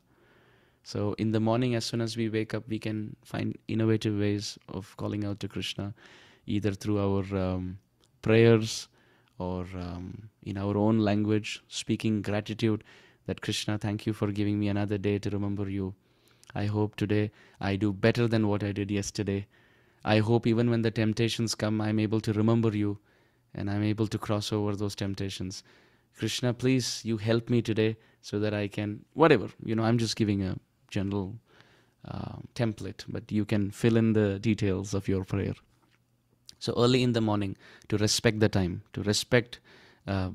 So in the morning, as soon as we wake up, we can find innovative ways of calling out to Krishna, either through our um, prayers or um, in our own language, speaking gratitude that Krishna, thank you for giving me another day to remember you. I hope today I do better than what I did yesterday. I hope even when the temptations come, I'm able to remember you and I'm able to cross over those temptations. Krishna, please, you help me today so that I can, whatever, you know, I'm just giving a general uh, template, but you can fill in the details of your prayer. So early in the morning, to respect the time, to respect uh,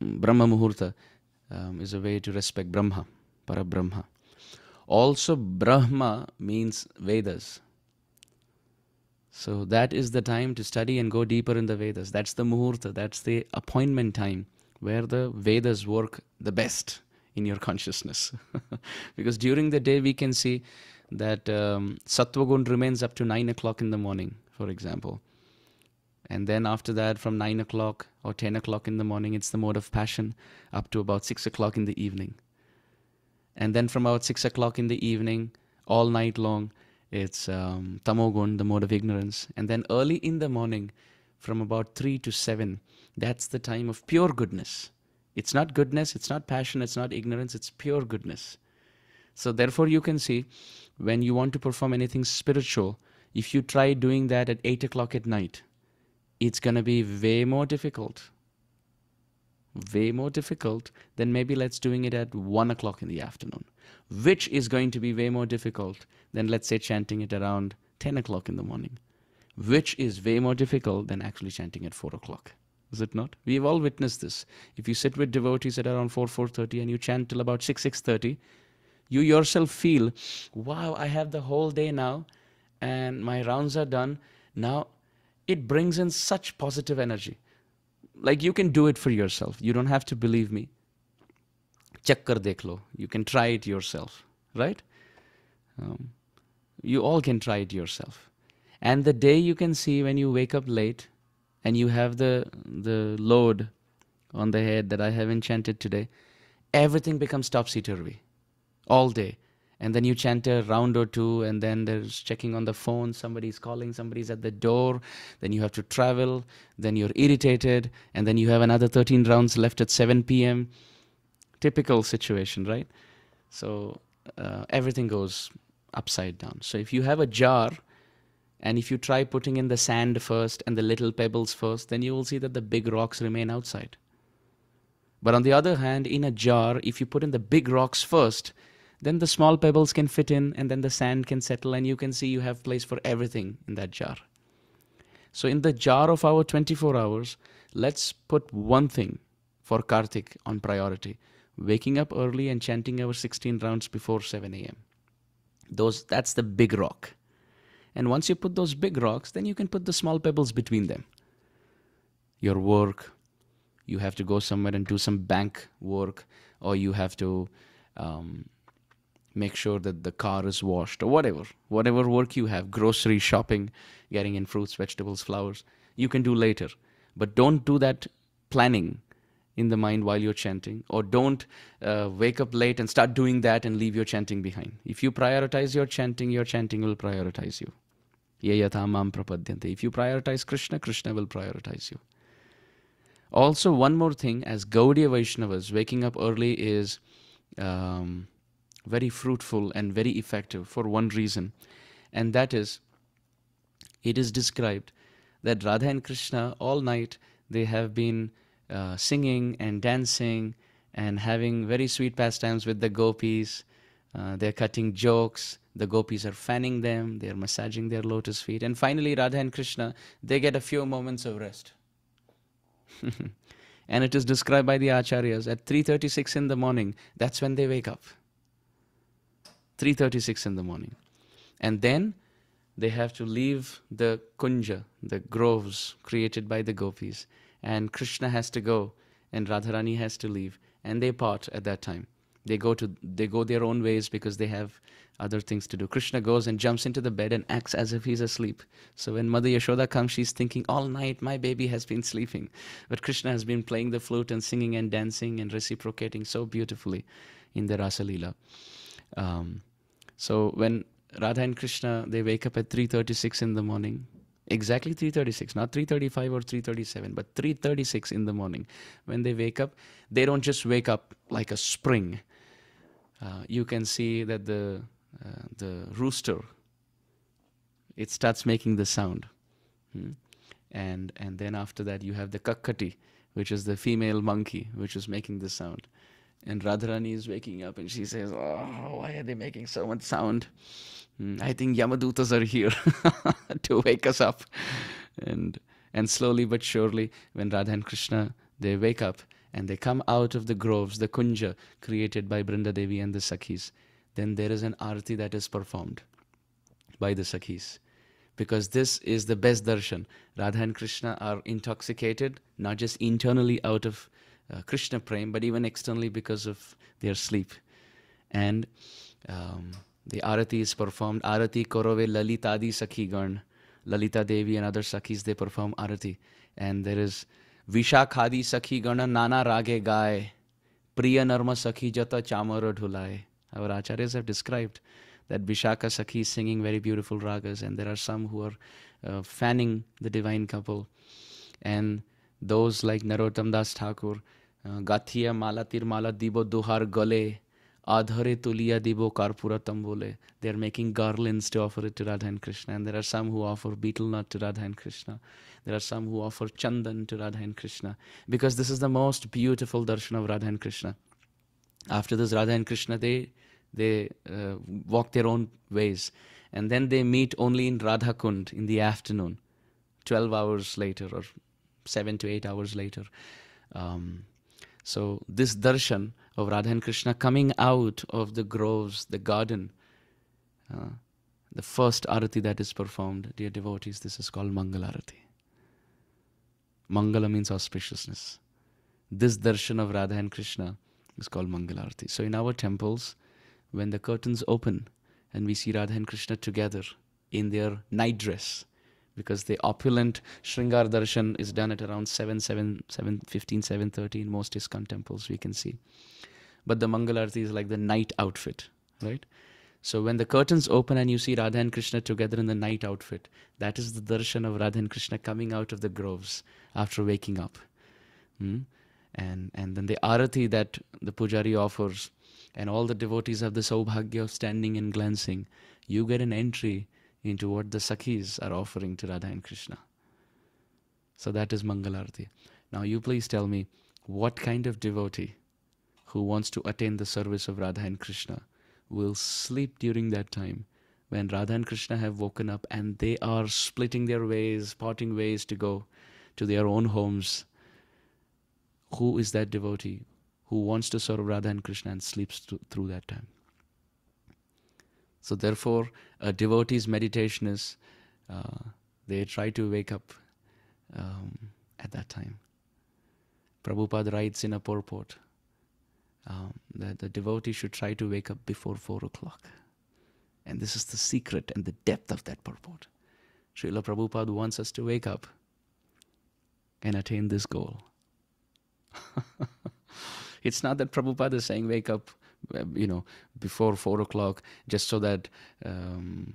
Brahma Muhurta um, is a way to respect Brahma, Parabrahma. Also, Brahma means Vedas. So that is the time to study and go deeper in the Vedas. That's the Muhurta, that's the appointment time where the Vedas work the best in your consciousness. because during the day, we can see that um, Sattvagun remains up to 9 o'clock in the morning, for example. And then after that, from 9 o'clock or 10 o'clock in the morning, it's the mode of passion up to about 6 o'clock in the evening. And then from about 6 o'clock in the evening, all night long, it's um, tamogun, the mode of ignorance. And then early in the morning, from about 3 to 7, that's the time of pure goodness. It's not goodness, it's not passion, it's not ignorance, it's pure goodness. So, therefore, you can see when you want to perform anything spiritual, if you try doing that at 8 o'clock at night, it's going to be way more difficult. Way more difficult than maybe let's doing it at 1 o'clock in the afternoon, which is going to be way more difficult than let's say chanting it around 10 o'clock in the morning, which is way more difficult than actually chanting at 4 o'clock. Is it not? We've all witnessed this. If you sit with devotees at around 4, 4.30 and you chant till about 6, 6.30, you yourself feel, wow, I have the whole day now and my rounds are done. Now it brings in such positive energy. Like you can do it for yourself. You don't have to believe me. Check kar dekh. You can try it yourself, right? Um, you all can try it yourself. And the day you can see when you wake up late and you have the the load on the head that I have enchanted today, everything becomes topsy turvy all day and then you chant a round or two and then there's checking on the phone somebody's calling somebody's at the door then you have to travel then you're irritated and then you have another 13 rounds left at 7 p.m typical situation right? So uh, everything goes upside down. So if you have a jar and if you try putting in the sand first and the little pebbles first then you will see that the big rocks remain outside. But on the other hand in a jar if you put in the big rocks first then the small pebbles can fit in and then the sand can settle and you can see you have place for everything in that jar. So in the jar of our 24 hours let's put one thing for kartik on priority. Waking up early and chanting our 16 rounds before 7 a.m those that's the big rock. And once you put those big rocks then you can put the small pebbles between them. Your work you have to go somewhere and do some bank work or you have to um, make sure that the car is washed or whatever whatever work you have grocery shopping getting in fruits vegetables flowers you can do later. But don't do that planning in the mind while you're chanting or don't uh, wake up late and start doing that and leave your chanting behind. If you prioritize your chanting your chanting will prioritize you. If you prioritize krishna krishna will prioritize you. Also one more thing as gaudiya vaishnavas waking up early is um, very fruitful and very effective for one reason, and that is it is described that Radha and Krishna all night they have been uh, singing and dancing and having very sweet pastimes with the gopis. Uh, they're cutting jokes. The gopis are fanning them. They're massaging their lotus feet. And finally, Radha and Krishna, they get a few moments of rest. and it is described by the acharyas at 3:36 in the morning. That's when they wake up. 3:36 in the morning, and then they have to leave the kunja, the groves created by the gopis, and Krishna has to go, and Radharani has to leave, and they part at that time. They go to they go their own ways because they have other things to do. Krishna goes and jumps into the bed and acts as if he's asleep. So when Mother Yashoda comes, she's thinking, all night my baby has been sleeping. But Krishna has been playing the flute and singing and dancing and reciprocating so beautifully in the Rasa Leela. Um, so when Radha and Krishna, they wake up at 3.36 in the morning, exactly 3.36 not 3.35 or 3.37 but 3.36 in the morning. When they wake up they don't just wake up like a spring. Uh, you can see that the uh, the rooster it starts making the sound. Hmm? and and then after that you have the kakkati which is the female monkey which is making the sound and radharani is waking up and she says oh why are they making so much sound hmm, i think yamadutas are here to wake us up and and slowly but surely when radha and krishna they wake up and they come out of the groves the kunja created by brinda devi and the sakhis then there is an arati that is performed by the Sakhis. Because this is the best darshan. Radha and Krishna are intoxicated, not just internally out of uh, Krishna prem, but even externally because of their sleep. And um, the arati is performed. Arati korove lalitadi sakhi gan. Lalita Devi and other sakhis, they perform arati. And there is Vishakhadi sakhi gana nana rage gaye. Priya narma sakhi jata chamara dhulai. Our acharyas have described that Vishaka Sakhi is singing very beautiful ragas, and there are some who are uh, fanning the divine couple. And those like Narottam Das Thakur, They are making garlands to offer it to Radha and Krishna. And there are some who offer betel nut to Radha and Krishna. There are some who offer chandan to Radha and Krishna. Because this is the most beautiful darshan of Radha and Krishna. After this, Radha and Krishna, they they uh, walk their own ways. And then they meet only in Radha Kund in the afternoon, 12 hours later or 7 to 8 hours later. Um, so, this darshan of Radha and Krishna coming out of the groves, the garden, uh, the first arati that is performed, dear devotees, this is called Mangalarati. Mangala means auspiciousness. This darshan of Radha and Krishna is called Mangalarati. So, in our temples, when the curtains open and we see Radha and Krishna together in their night dress because the opulent Shringar Darshan is done at around 7, 7, 7 15, 7.30 in most ISKCON temples we can see. But the Mangalarti is like the night outfit, right? So when the curtains open and you see Radha and Krishna together in the night outfit, that is the darshan of Radha and Krishna coming out of the groves after waking up. Hmm? And, and then the arati that the pujari offers and all the devotees have the saubhagya of standing and glancing, you get an entry into what the Sakhis are offering to Radha and Krishna. So that is Mangalarti. Now you please tell me what kind of devotee who wants to attain the service of Radha and Krishna will sleep during that time when Radha and Krishna have woken up and they are splitting their ways, parting ways to go to their own homes. Who is that devotee who wants to serve Radha and Krishna and sleeps through that time. So, therefore, a devotee's meditation is uh, they try to wake up um, at that time. Prabhupada writes in a purport um, that the devotee should try to wake up before 4 o'clock. And this is the secret and the depth of that purport. Srila Prabhupada wants us to wake up and attain this goal. It's not that Prabhupada is saying wake up, uh, you know, before four o'clock, just so that um,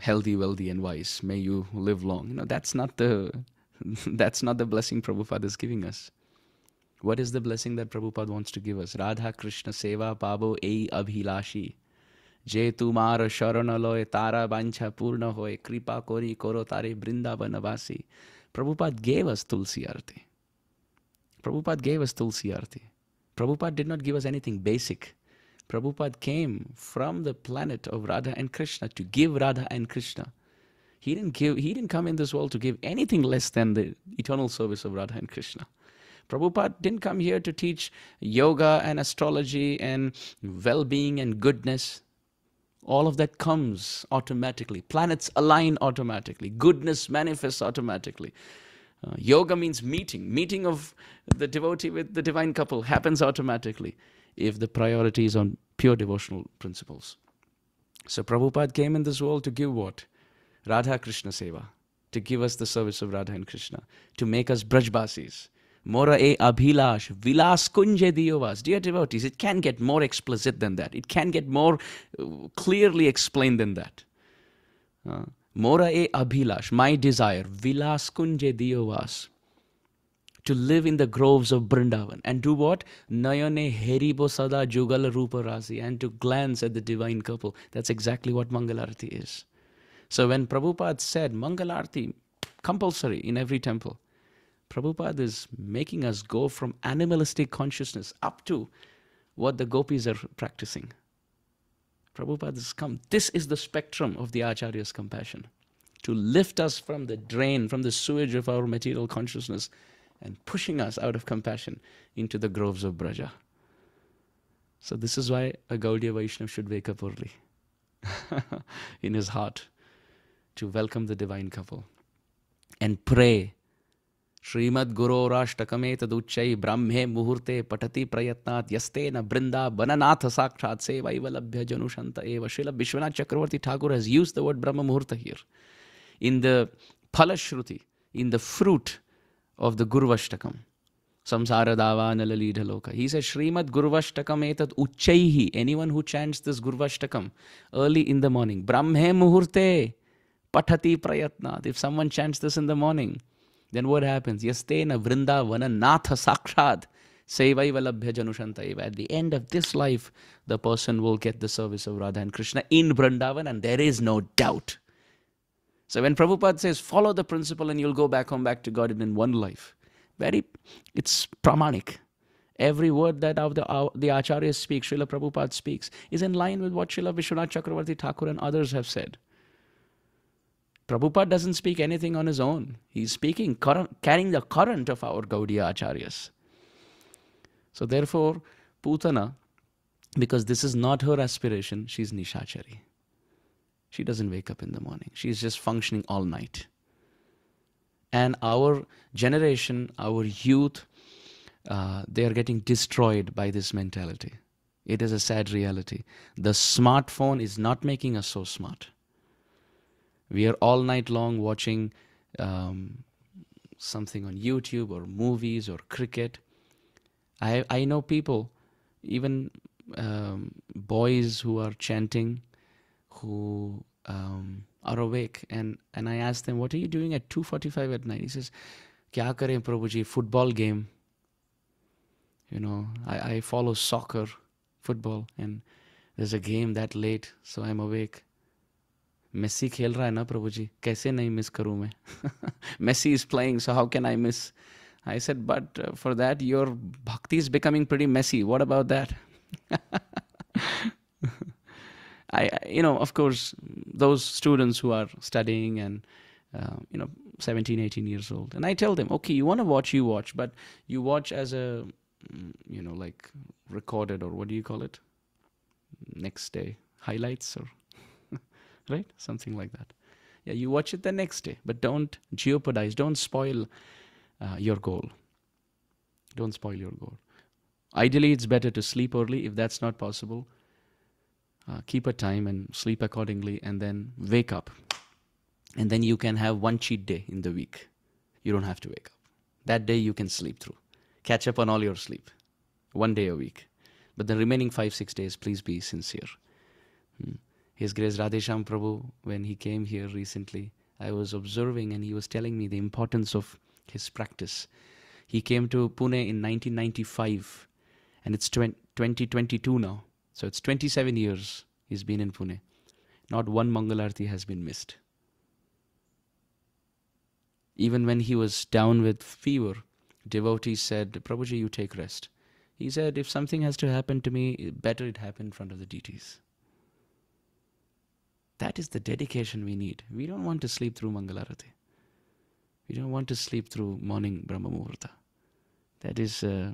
healthy, wealthy, and wise may you live long. You know, that's not the that's not the blessing Prabhupada is giving us. What is the blessing that Prabhupada wants to give us? Radha Krishna Seva Pabo A Abhilashi. जे तुमार शरण लय तारा बांछा पूर्ण होय कृपा कोरी brinda तारे वृंदावनवासी Prabhupada gave us Tulsi Arti. Prabhupada gave us Tulsi Arti. Prabhupada did not give us anything basic. Prabhupada came from the planet of Radha and Krishna to give Radha and Krishna. He didn't give. He didn't come in this world to give anything less than the eternal service of Radha and Krishna. Prabhupada didn't come here to teach yoga and astrology and well-being and goodness. All of that comes automatically. Planets align automatically. Goodness manifests automatically. Uh, yoga means meeting. Meeting of the devotee with the divine couple happens automatically if the priority is on pure devotional principles. So Prabhupada came in this world to give what? Radha Krishna Seva, to give us the service of Radha and Krishna, to make us Brajbasis. Mora e abhilash, vilas kunje diyovas. Dear devotees, it can get more explicit than that. It can get more uh, clearly explained than that. Uh, Mora e abhilash, my desire, vilas kunje diyovas to live in the groves of Brindavan and do what? Nayane heribo sada jugal rupa rasi and to glance at the divine couple. That's exactly what Mangalarti is. So when Prabhupada said Mangalarti compulsory in every temple, Prabhupada is making us go from animalistic consciousness up to what the gopis are practicing. Prabhupada has come. This is the spectrum of the Acharya's compassion to lift us from the drain, from the sewage of our material consciousness and pushing us out of compassion into the groves of Braja. So, this is why a Gaudiya Vaishnav should wake up early in his heart to welcome the divine couple and pray. श्रीमद्गुरोराष्टकमेतदुच्च ब्रह्मे मुहूर्ते पठति प्रयत्नात्स्ते न बृंदा बननाथ साक्षात से wav लभ्य जनुषंत एव। Srila Vishwanath Chakravarti Thakur has use the word brahma muhurta here in the फलश्रुति in the fruit of the Gurvashtakam, संसार दावा नल लीढ़ लोक। ही से श्रीमद गुरुवष्टकम एत उच्च ही anyone who chanted this Gurvashtakam early in the morning Brahme मुहूर्ते पठती प्रयत्नात। If someone chanted this in the morning then what happens? Yastena vrindavana natha sakshat. Sevaivalabhya janushantaiva. At the end of this life, the person will get the service of Radha and Krishna in Vrindavan, and there is no doubt. So when Prabhupada says, follow the principle and you'll go back home back to God in one life, very, it's pramanik. Every word that the, uh, the Acharyas speak, Srila Prabhupada speaks, is in line with what Srila Vishwanath Chakravarti Thakur and others have said. Prabhupada doesn't speak anything on his own. He's speaking, current, carrying the current of our Gaudiya Acharyas. So therefore, Putana, because this is not her aspiration, she's Nishachari. She doesn't wake up in the morning. She's just functioning all night. And our generation, our youth, uh, they are getting destroyed by this mentality. It is a sad reality. The smartphone is not making us so smart. We are all night long watching um, something on YouTube or movies or cricket. I, I know people, even um, boys who are chanting who um, are awake and and I ask them, "What are you doing at 2:45 at night?" He says, "Kya kare Prabhuji? Football game. You know, I, I follow soccer, football, and there's a game that late, so I'm awake." Messi खेल रहा है ना प्रभु जी कैसे नहीं miss करूँ मैं Messi is playing so how can I miss I said but uh, for that your bhakti is becoming pretty messy what about that I, you know, of course, those students who are studying and, uh, you know, 17, 18 years old, and I tell them, okay, you want to watch, you watch, but you watch as a, mm, you know, like recorded or what do you call it? Next day highlights or, right? Something like that. Yeah, you watch it the next day, but don't jeopardize, don't spoil uh, your goal. Don't spoil your goal. Ideally, it's better to sleep early. If that's not possible, uh, keep a time and sleep accordingly, and then wake up. And then you can have one cheat day in the week. You don't have to wake up. That day you can sleep through. Catch up on all your sleep. One day a week. But the remaining five, six days, please be sincere. Hmm. His Grace Radhesham Prabhu, when he came here recently, I was observing and he was telling me the importance of his practice. He came to Pune in 1995 and it's 2022 now. So it's 27 years he's been in Pune. Not one Mangalarti has been missed. Even when he was down with fever, devotees said, Prabhuji, you take rest. He said, if something has to happen to me, better it happen in front of the deities. That is the dedication we need. We don't want to sleep through Mangalarati. We don't want to sleep through morning Brahma Muhurta. That is, uh,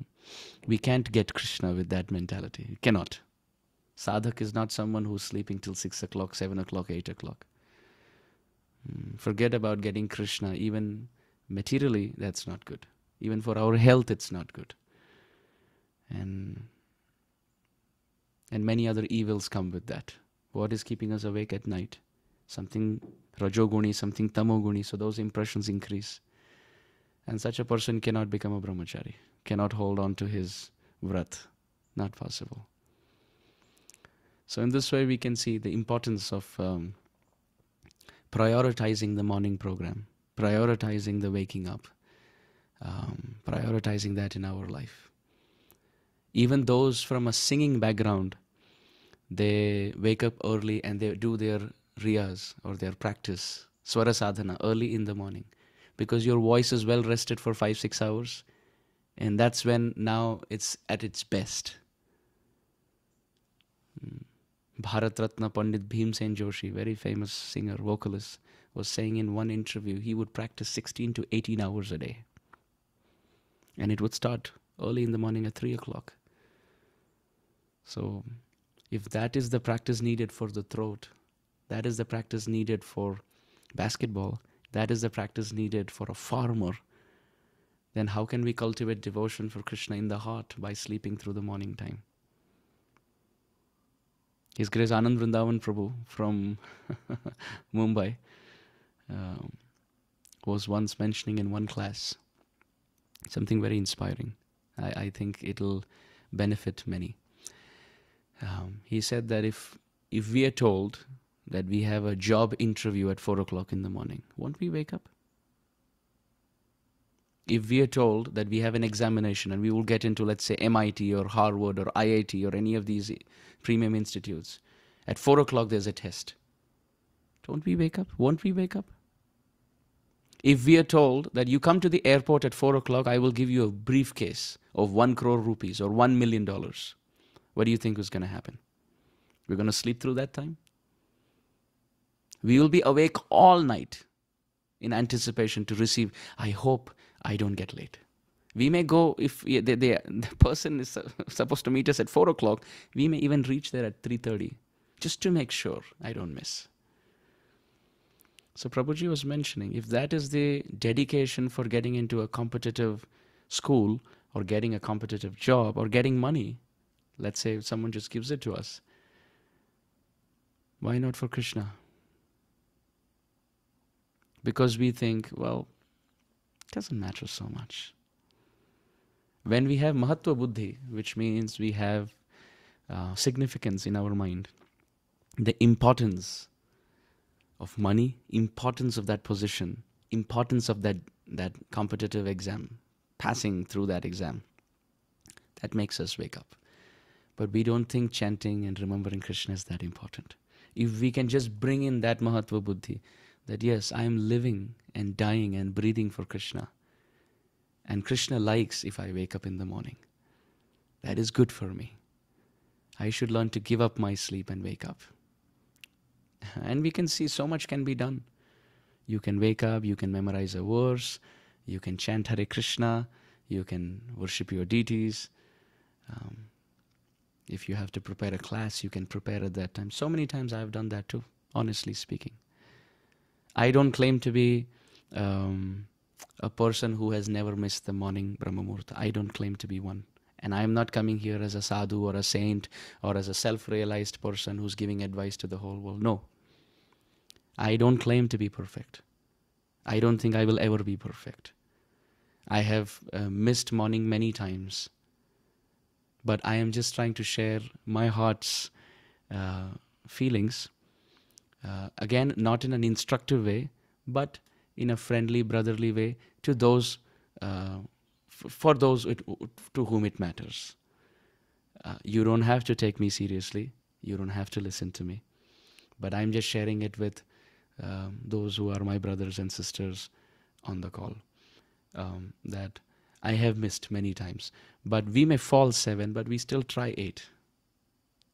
we can't get Krishna with that mentality. We cannot. Sadhak is not someone who's sleeping till 6 o'clock, 7 o'clock, 8 o'clock. Mm, forget about getting Krishna. Even materially, that's not good. Even for our health, it's not good. And, and many other evils come with that. What is keeping us awake at night? Something rajoguni, something tamoguni, so those impressions increase. And such a person cannot become a brahmachari, cannot hold on to his vrat. Not possible. So, in this way, we can see the importance of um, prioritizing the morning program, prioritizing the waking up, um, prioritizing that in our life. Even those from a singing background, they wake up early and they do their riyaz or their practice, swara sadhana, early in the morning because your voice is well rested for five, six hours. And that's when now it's at its best. Hmm. Bharat Ratna Pandit Bhimsen Joshi, very famous singer, vocalist, was saying in one interview he would practice 16 to 18 hours a day. And it would start early in the morning at 3 o'clock. So, if that is the practice needed for the throat, that is the practice needed for basketball, that is the practice needed for a farmer, then how can we cultivate devotion for Krishna in the heart by sleeping through the morning time? His Grace Anand Vrindavan Prabhu from Mumbai um, was once mentioning in one class something very inspiring. I, I think it'll benefit many. Um, he said that if if we are told that we have a job interview at four o'clock in the morning, won't we wake up? If we are told that we have an examination and we will get into, let's say, MIT or Harvard or IIT or any of these premium institutes, at four o'clock there's a test. Don't we wake up? Won't we wake up? If we are told that you come to the airport at four o'clock, I will give you a briefcase of one crore rupees or one million dollars, what do you think is going to happen? We're going to sleep through that time? We will be awake all night in anticipation to receive. I hope I don't get late. We may go if the, the, the person is supposed to meet us at four o'clock. We may even reach there at three thirty, just to make sure I don't miss. So Prabhuji was mentioning if that is the dedication for getting into a competitive school or getting a competitive job or getting money, let's say someone just gives it to us, why not for Krishna? because we think, well, it doesn't matter so much. When we have Mahatva Buddhi, which means we have uh, significance in our mind, the importance of money, importance of that position, importance of that, that competitive exam, passing through that exam, that makes us wake up. But we don't think chanting and remembering Krishna is that important. If we can just bring in that Mahatva Buddhi, that yes, I am living and dying and breathing for Krishna. And Krishna likes if I wake up in the morning. That is good for me. I should learn to give up my sleep and wake up. And we can see so much can be done. You can wake up, you can memorize a verse, you can chant Hare Krishna, you can worship your deities. Um, if you have to prepare a class, you can prepare at that time. So many times I've done that too, honestly speaking. I don't claim to be um, a person who has never missed the morning Brahma Muhurta. I don't claim to be one. And I am not coming here as a sadhu or a saint or as a self realized person who's giving advice to the whole world. No. I don't claim to be perfect. I don't think I will ever be perfect. I have uh, missed morning many times. But I am just trying to share my heart's uh, feelings uh, again, not in an instructive way, but in a friendly, brotherly way to those, uh, for those it, to whom it matters. Uh, you don't have to take me seriously. You don't have to listen to me. But I'm just sharing it with um, those who are my brothers and sisters on the call. Um, that I have missed many times. But we may fall seven, but we still try eight.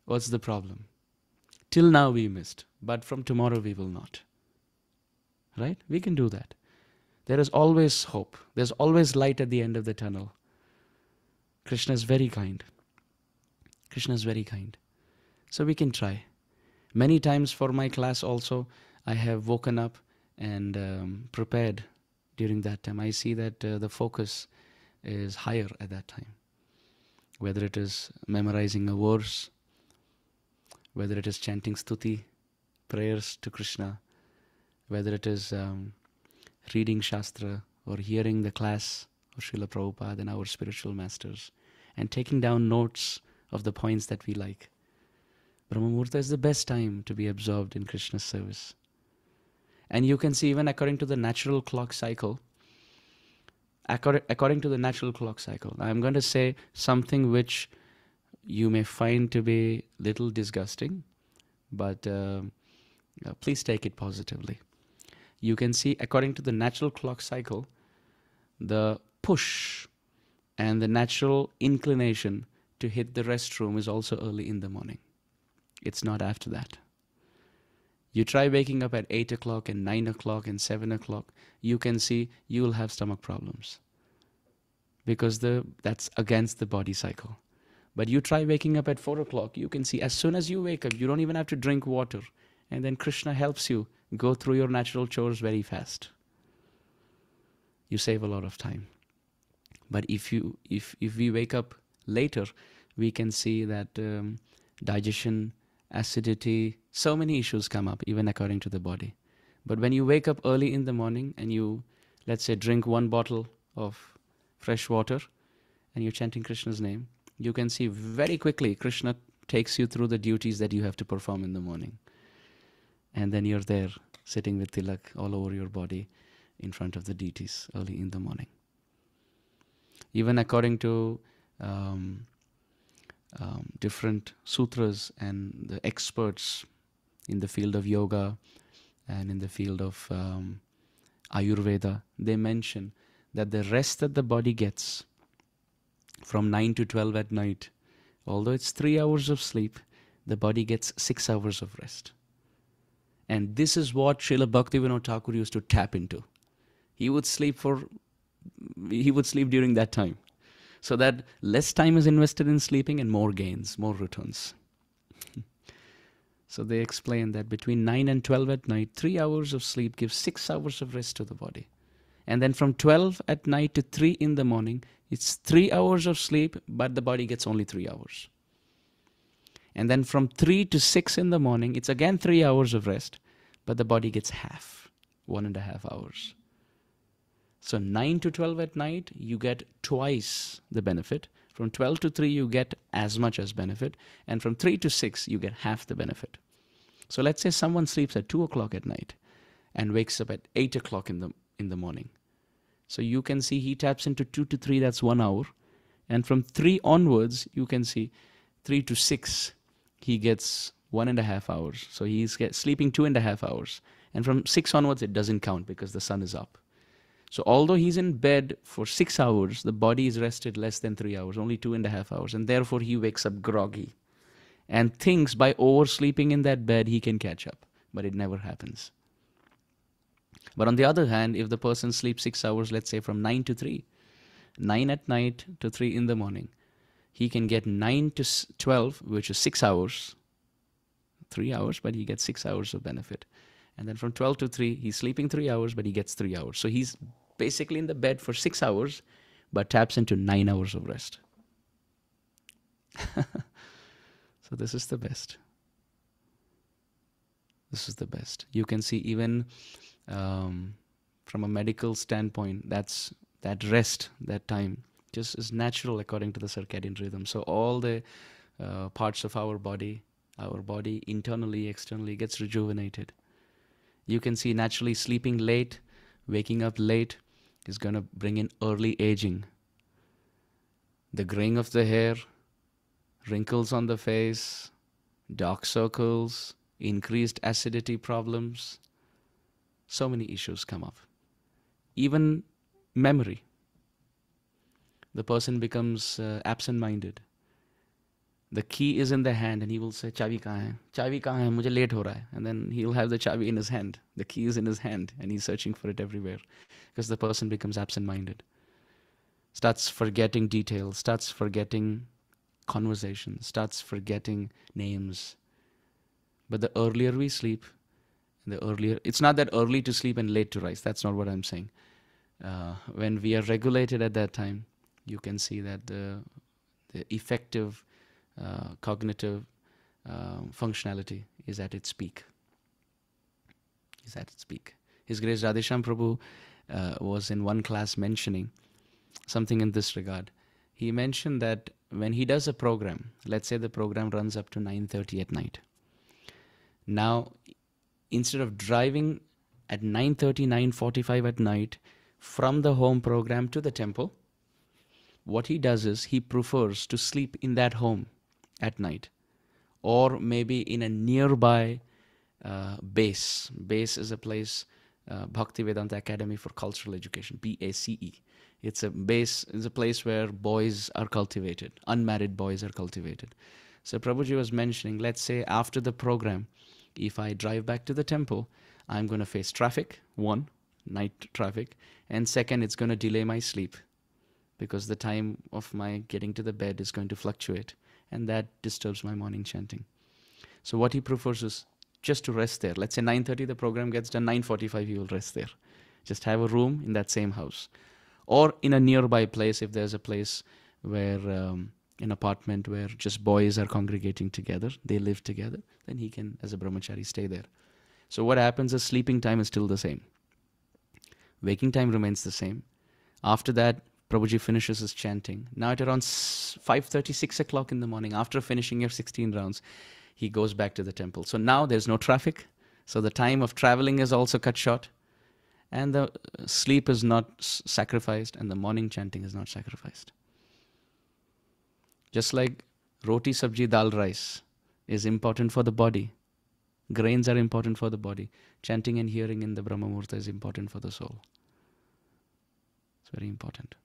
What's the problem? Till now we missed, but from tomorrow we will not. Right? We can do that. There is always hope. There's always light at the end of the tunnel. Krishna is very kind. Krishna is very kind. So we can try. Many times for my class also, I have woken up and um, prepared during that time. I see that uh, the focus is higher at that time. Whether it is memorizing a verse, whether it is chanting stuti, prayers to Krishna, whether it is um, reading Shastra or hearing the class of Srila Prabhupada and our spiritual masters, and taking down notes of the points that we like. Brahma Muhurta is the best time to be absorbed in Krishna's service. And you can see, even according to the natural clock cycle, according, according to the natural clock cycle, I'm going to say something which you may find to be little disgusting, but uh, uh, please take it positively. You can see, according to the natural clock cycle, the push and the natural inclination to hit the restroom is also early in the morning. It's not after that. You try waking up at 8 o'clock and 9 o'clock and 7 o'clock, you can see you will have stomach problems because the, that's against the body cycle. But you try waking up at 4 o'clock, you can see as soon as you wake up, you don't even have to drink water. And then Krishna helps you go through your natural chores very fast. You save a lot of time. But if you if if we wake up later, we can see that um, digestion, acidity, so many issues come up, even according to the body. But when you wake up early in the morning and you, let's say, drink one bottle of fresh water and you're chanting Krishna's name, you can see very quickly Krishna takes you through the duties that you have to perform in the morning. And then you're there sitting with tilak all over your body in front of the deities early in the morning. Even according to um, um, different sutras and the experts in the field of yoga and in the field of um, Ayurveda, they mention that the rest that the body gets from 9 to 12 at night, although it's three hours of sleep, the body gets six hours of rest. And this is what Srila Bhaktivinoda Thakur used to tap into. He would sleep for, he would sleep during that time so that less time is invested in sleeping and more gains, more returns. so they explain that between 9 and 12 at night, 3 hours of sleep gives 6 hours of rest to the body. And then from 12 at night to 3 in the morning, it's 3 hours of sleep, but the body gets only 3 hours. And then from 3 to 6 in the morning, it's again 3 hours of rest, but the body gets half, one and a half hours. So 9 to 12 at night, you get twice the benefit. From 12 to 3, you get as much as benefit. And from 3 to 6, you get half the benefit. So let's say someone sleeps at 2 o'clock at night and wakes up at 8 o'clock in the, in the morning. So you can see he taps into 2 to 3, that's one hour. And from 3 onwards, you can see 3 to 6, he gets one and a half hours. So he's sleeping two and a half hours. And from 6 onwards, it doesn't count because the sun is up. So although he's in bed for six hours, the body is rested less than three hours, only two and a half hours, and therefore he wakes up groggy and thinks by oversleeping in that bed he can catch up, but it never happens. But on the other hand, if the person sleeps six hours, let's say from nine to three, nine at night to three in the morning, he can get nine to 12, which is six hours, three hours, but he gets six hours of benefit. And then from 12 to 3, he's sleeping three hours, but he gets three hours. So he's basically in the bed for six hours, but taps into nine hours of rest. so this is the best. This is the best. You can see even um, from a medical standpoint, that's that rest, that time, just is natural according to the circadian rhythm. So all the uh, parts of our body, our body internally, externally gets rejuvenated. You can see naturally sleeping late, waking up late, is going to bring in early aging. The graying of the hair, wrinkles on the face, dark circles, increased acidity problems. So many issues come up. Even memory. The person becomes uh, absent minded. The key is in the hand and he will say chavi kahan hai? Chavi kahan hai? Mujhe late ho raha hai. And then he'll have the chavi in his hand. The key is in his hand and he's searching for it everywhere because the person becomes absent minded starts forgetting details starts forgetting conversations starts forgetting names. But the earlier we sleep the earlier it's not that early to sleep and late to rise. That's not what i'm saying. Uh, when we are regulated at that time you can see that the the effective cognitive uh, functionality is at its peak. Is at its peak. His Grace Radhesham Prabhu uh, was in one class mentioning something in this regard. He mentioned that when he does a program, let's say the program runs up to 9:30 at night. Now, instead of driving at 9:30, 9:45 at night from the home program to the temple, what he does is he prefers to sleep in that home at night or maybe in a nearby uh, base. Base is a place, uh, Bhakti Vedanta Academy for Cultural Education, BACE. It's a base, it's a place where boys are cultivated, unmarried boys are cultivated. So Prabhuji was mentioning, let's say after the program, if I drive back to the temple, I'm going to face traffic, one, night traffic, and second, it's going to delay my sleep because the time of my getting to the bed is going to fluctuate and that disturbs my morning chanting. So what he prefers is just to rest there. Let's say 9:30 the program gets done, 9:45 he will rest there. Just have a room in that same house, or in a nearby place if there's a place where um, an apartment where just boys are congregating together, they live together, then he can, as a brahmachari, stay there. So what happens is sleeping time is still the same. Waking time remains the same. After that, Prabhuji finishes his chanting. Now at around 5.30, 6 o'clock in the morning, after finishing your 16 rounds, he goes back to the temple. So now there's no traffic. So the time of traveling is also cut short. And the sleep is not sacrificed and the morning chanting is not sacrificed. Just like roti, sabji, dal, rice is important for the body. Grains are important for the body. Chanting and hearing in the Brahma Muhurta is important for the soul. It's very important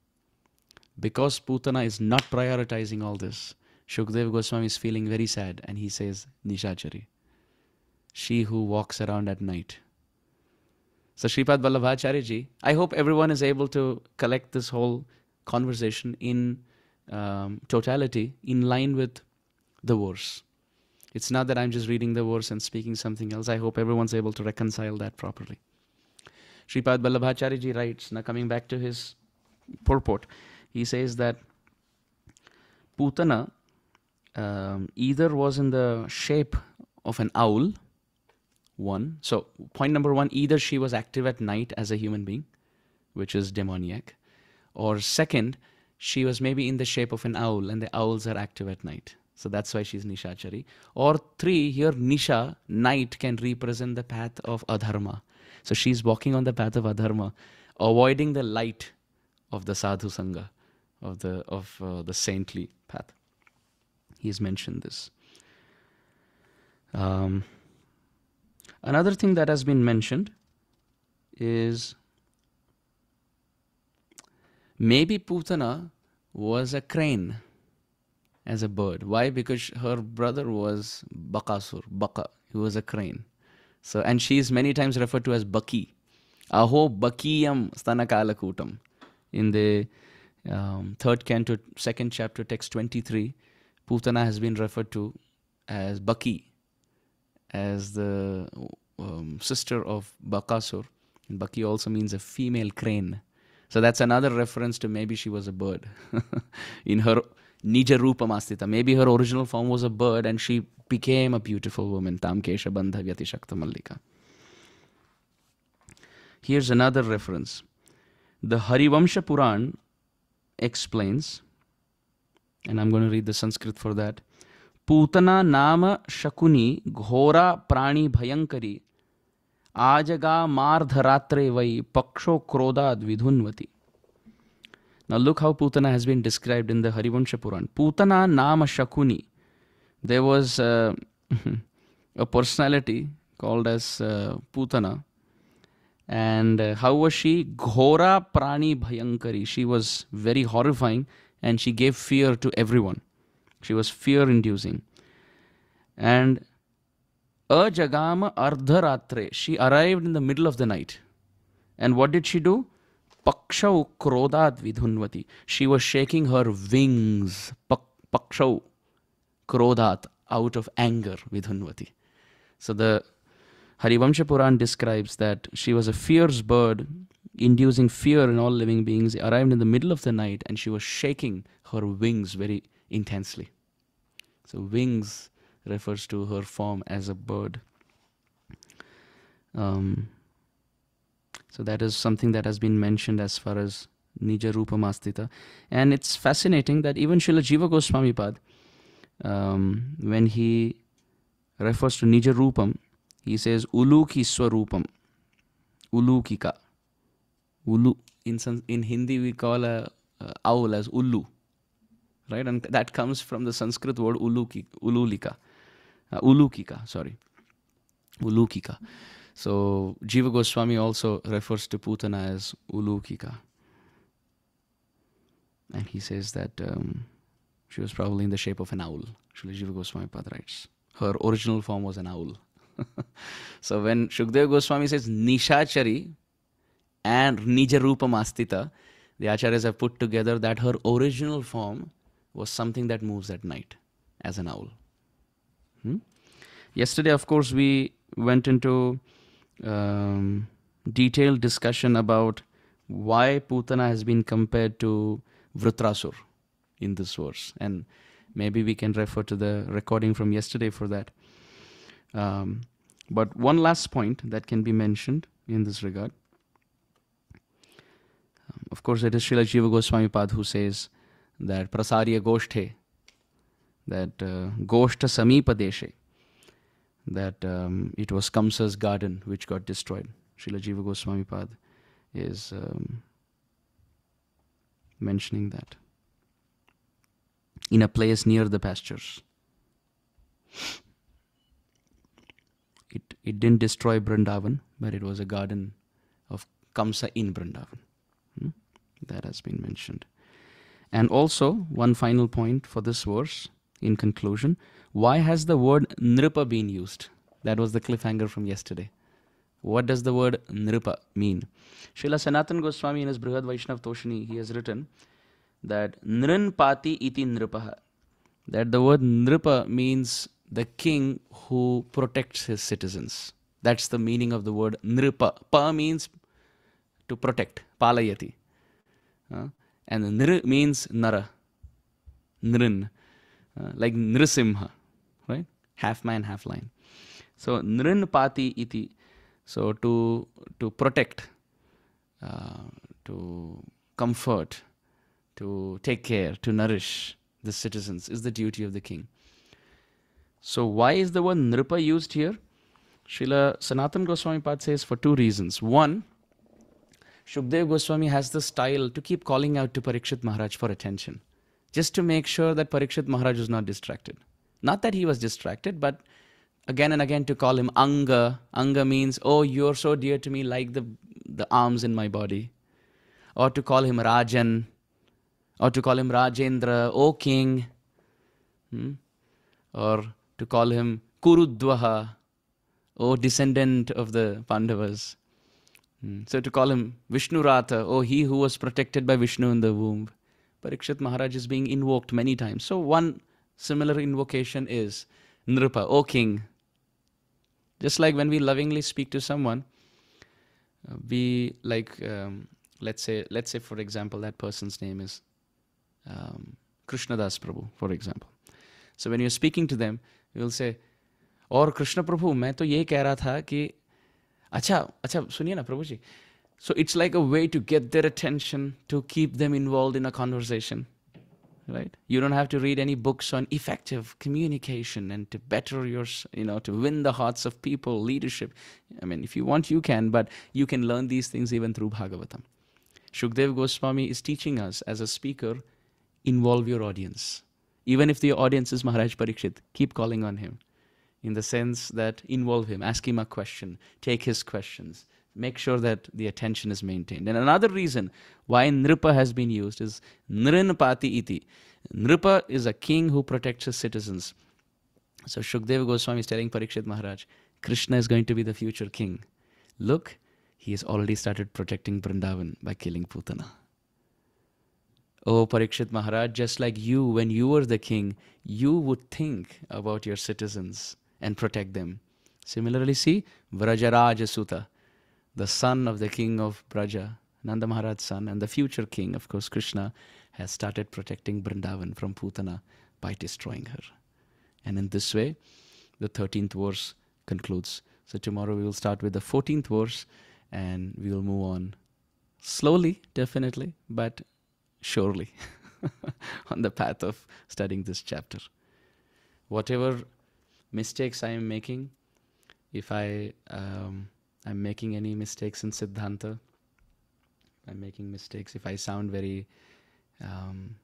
because Putana is not prioritizing all this, Shukdev Goswami is feeling very sad and he says, Nishachari, she who walks around at night. So Sripad Vallabhacharya ji, I hope everyone is able to collect this whole conversation in um, totality in line with the verse. It's not that I'm just reading the verse and speaking something else. I hope everyone's able to reconcile that properly. Sripad Vallabhacharya ji writes, now coming back to his purport, he says that Putana um, either was in the shape of an owl, one. So, point number one either she was active at night as a human being, which is demoniac, or second, she was maybe in the shape of an owl and the owls are active at night. So that's why she's Nishachari. Or three, here Nisha, night, can represent the path of Adharma. So she's walking on the path of Adharma, avoiding the light of the Sadhu Sangha of the of uh, the saintly path. He has mentioned this. Um, another thing that has been mentioned is maybe Putana was a crane as a bird. Why? Because her brother was Bakasur, Baka. He was a crane. So, and she is many times referred to as Baki. Aho Bakiyam Stanakalakutam. In the um, third canto, second chapter, text 23, Putana has been referred to as Baki, as the um, sister of Bakasur. And Baki also means a female crane. So that's another reference to maybe she was a bird. In her Nija Rupa Mastita, maybe her original form was a bird and she became a beautiful woman. Tam Kesha Bandha Vyati Shakta Mallika. Here's another reference. The Harivamsha Puran explains, and I'm going to read the Sanskrit for that. Putana Nama Shakuni Ghora Prani Bhayankari Ajaga Mardharatre Vai Paksho Krodad Vidhunvati. Now look how Putana has been described in the Harivansha Puran. Putana Nama Shakuni. There was uh, a personality called as uh, Putana and uh, how was she? Ghora Prani Bhayankari. She was very horrifying and she gave fear to everyone. She was fear inducing. And Ajagama Ardharatre, she arrived in the middle of the night. And what did she do? Pakshau Krodat Vidhunvati. She was shaking her wings. Pakshau Krodat out of anger Vidhunvati. So the Harivamsha Puran describes that she was a fierce bird, inducing fear in all living beings, arrived in the middle of the night and she was shaking her wings very intensely. So, wings refers to her form as a bird. Um, so, that is something that has been mentioned as far as Nija Rupa Mastita. And it's fascinating that even Srila Jiva Goswami Pad, um, when he refers to Nija Rupam, he says Uluki Swarupam, Ulukika. Ulu. In, in Hindi, we call a, a owl as Ulu. Right? And that comes from the Sanskrit word Uluki, Ululika. Uh, Ulukika, sorry. Ulukika. So Jiva Goswami also refers to Putana as Ulukika. And he says that um, she was probably in the shape of an owl. Srila Jiva Goswami Pad writes. Her original form was an owl. so when Shukdev Goswami says Nishachari and Nijarupa Mastita, the acharyas have put together that her original form was something that moves at night as an owl. Hmm? Yesterday, of course, we went into um, detailed discussion about why Putana has been compared to Vritrasur in this verse. And maybe we can refer to the recording from yesterday for that. Um, but one last point that can be mentioned in this regard. Um, of course, it is Srila Jiva Goswami Pad who says that Prasarya Goshthe, that uh, Goshta Samipa Deshe, that um, it was Kamsa's garden which got destroyed. Srila Jiva Goswami Pad is um, mentioning that in a place near the pastures. It, didn't destroy Brindavan, but it was a garden of Kamsa in Brindavan. Hmm? That has been mentioned. And also, one final point for this verse in conclusion why has the word nripa been used? That was the cliffhanger from yesterday. What does the word nripa mean? Srila Sanatan Goswami in his Brihad Vaishnav Toshini, he has written that nrin pati iti nripaha. That the word nripa means the king who protects his citizens. That's the meaning of the word nripa. Pa means to protect, palayati. Uh, and nr means nara, nrin, uh, like nrisimha, right? Half man, half lion. So nrin pati iti. So to to protect, uh, to comfort, to take care, to nourish the citizens is the duty of the king. So why is the word nripa used here? Srila Sanatan Goswami Pad says for two reasons. One, Shukdev Goswami has the style to keep calling out to Parikshit Maharaj for attention, just to make sure that Parikshit Maharaj was not distracted. Not that he was distracted, but again and again to call him Anga. Anga means, oh, you're so dear to me like the, the arms in my body. Or to call him Rajan, or to call him Rajendra, O king. Hmm? Or to call him Kurudvaha, O descendant of the Pandavas. Hmm. So to call him Vishnu Ratha, oh, he who was protected by Vishnu in the womb. Parikshit Maharaj is being invoked many times. So one similar invocation is Nripa, O king. Just like when we lovingly speak to someone, uh, we like, um, let's say, let's say for example, that person's name is um, Krishnadas Prabhu, for example. So when you're speaking to them, you will say, और कृष्ण प्रभु मैं तो ये कह रहा था कि अच्छा अच्छा सुनिए ना प्रभु जी so it's like a way to get their attention to keep them involved in a conversation right you don't have to read any books on effective communication and to better your you know to win the hearts of people leadership i mean if you want you can but you can learn these things even through bhagavatam shukdev goswami is teaching us as a speaker involve your audience even if the audience is maharaj parikshit keep calling on him in the sense that involve him, ask him a question, take his questions, make sure that the attention is maintained. And another reason why nripa has been used is nrinpati iti. Nripa is a king who protects his citizens. So Shukdev Goswami is telling Parikshit Maharaj, Krishna is going to be the future king. Look, he has already started protecting Vrindavan by killing Putana. Oh, Parikshit Maharaj, just like you, when you were the king, you would think about your citizens and protect them. Similarly, see, Vrajaraja Suta, the son of the king of Braja, Nanda Maharaj's son, and the future king, of course, Krishna, has started protecting Vrindavan from Putana by destroying her. And in this way, the 13th verse concludes. So tomorrow we will start with the 14th verse and we will move on slowly, definitely, but surely on the path of studying this chapter. Whatever mistakes I am making, if I um, I'm making any mistakes in Siddhanta, I'm making mistakes. If I sound very um,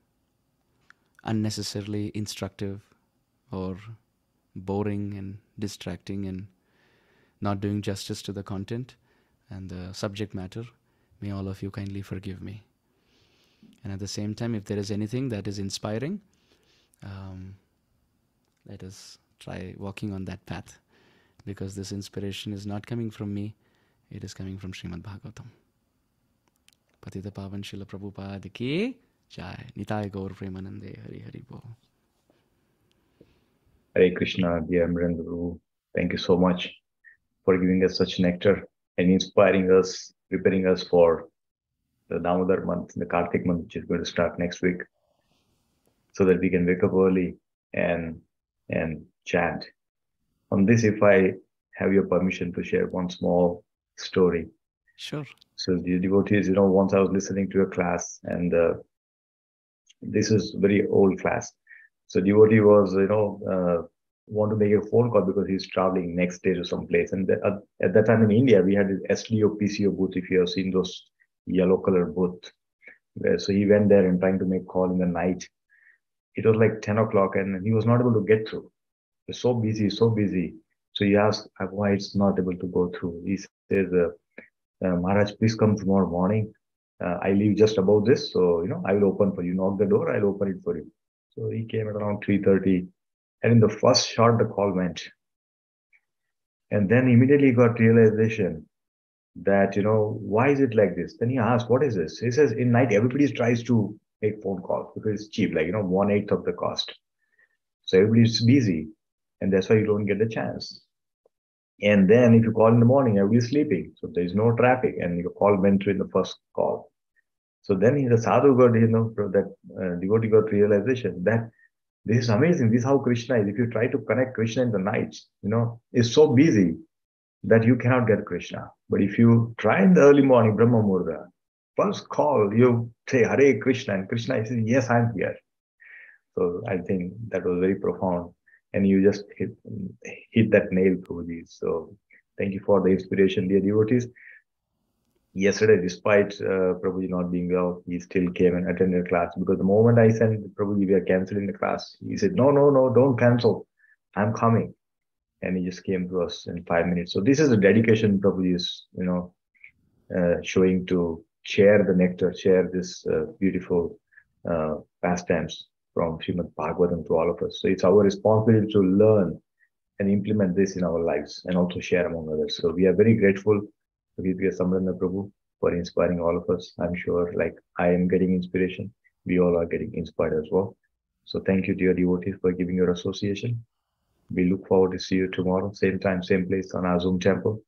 unnecessarily instructive or boring and distracting and not doing justice to the content and the subject matter, may all of you kindly forgive me. And at the same time, if there is anything that is inspiring, um, let us try walking on that path because this inspiration is not coming from me, it is coming from Srimad Bhagavatam. Patita Pavan Srila Prabhupada ki jai. Nitai Gaur Premanande Hari Hari Bo. Hare Krishna, dear Amarendra Thank you so much for giving us such nectar and inspiring us, preparing us for the Damodar month, the Kartik month, which is going to start next week, so that we can wake up early and and chant. On this, if I have your permission to share one small story. Sure. So the devotees, you know, once I was listening to a class, and uh, this is very old class. So devotee was, you know, uh, want to make a phone call because he's traveling next day to some place. And the, uh, at that time in India, we had this STD PCO booth. If you have seen those yellow color booth, so he went there and trying to make call in the night. It was like 10 o'clock and he was not able to get through. He's so busy, so busy. So he asked why it's not able to go through. He says, uh, uh, Maharaj, please come tomorrow morning. Uh, I leave just above this, so you know I will open for you. Knock the door, I'll open it for you. So he came at around 3:30, and in the first shot, the call went. And then immediately got realization that you know why is it like this? Then he asked, "What is this?" He says, "In night, everybody tries to make phone calls because it's cheap, like you know one eighth of the cost. So everybody's busy, and that's why you don't get the chance." And then if you call in the morning, everybody's sleeping. So there's no traffic and your call went through in the first call. So then in the sadhu got, you know, that uh, devotee got realization that this is amazing. This is how Krishna is. If you try to connect Krishna in the night, you know, it's so busy that you cannot get Krishna. But if you try in the early morning, Brahma Muhurta, first call, you say Hare Krishna, and Krishna says, Yes, I'm here. So I think that was very profound and you just hit, hit that nail, Prabhuji. So thank you for the inspiration, dear devotees. Yesterday, despite uh, Prabhuji not being well, he still came and attended class because the moment I sent Prabhuji, we are canceling the class. He said, no, no, no, don't cancel. I'm coming. And he just came to us in five minutes. So this is a dedication Prabhuji is, you know, uh, showing to share the nectar, share this uh, beautiful uh, pastimes from Srimad Bhagavatam to all of us. So it's our responsibility to learn and implement this in our lives and also share among others. So we are very grateful to Vidya Samrana Prabhu for inspiring all of us. I'm sure like I am getting inspiration. We all are getting inspired as well. So thank you, dear devotees, for giving your association. We look forward to see you tomorrow, same time, same place on our Zoom temple.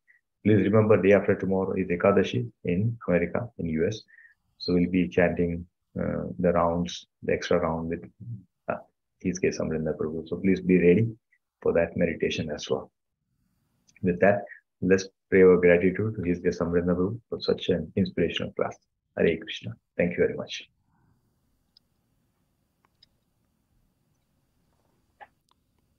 Please remember, day after tomorrow is Ekadashi in America, in US. So we'll be chanting uh, the rounds, the extra round with uh, his case Amarendra Prabhu. So please be ready for that meditation as well. With that, let's pray our gratitude to His Grace Amarendra Prabhu for such an inspirational class. Hare Krishna. Thank you very much.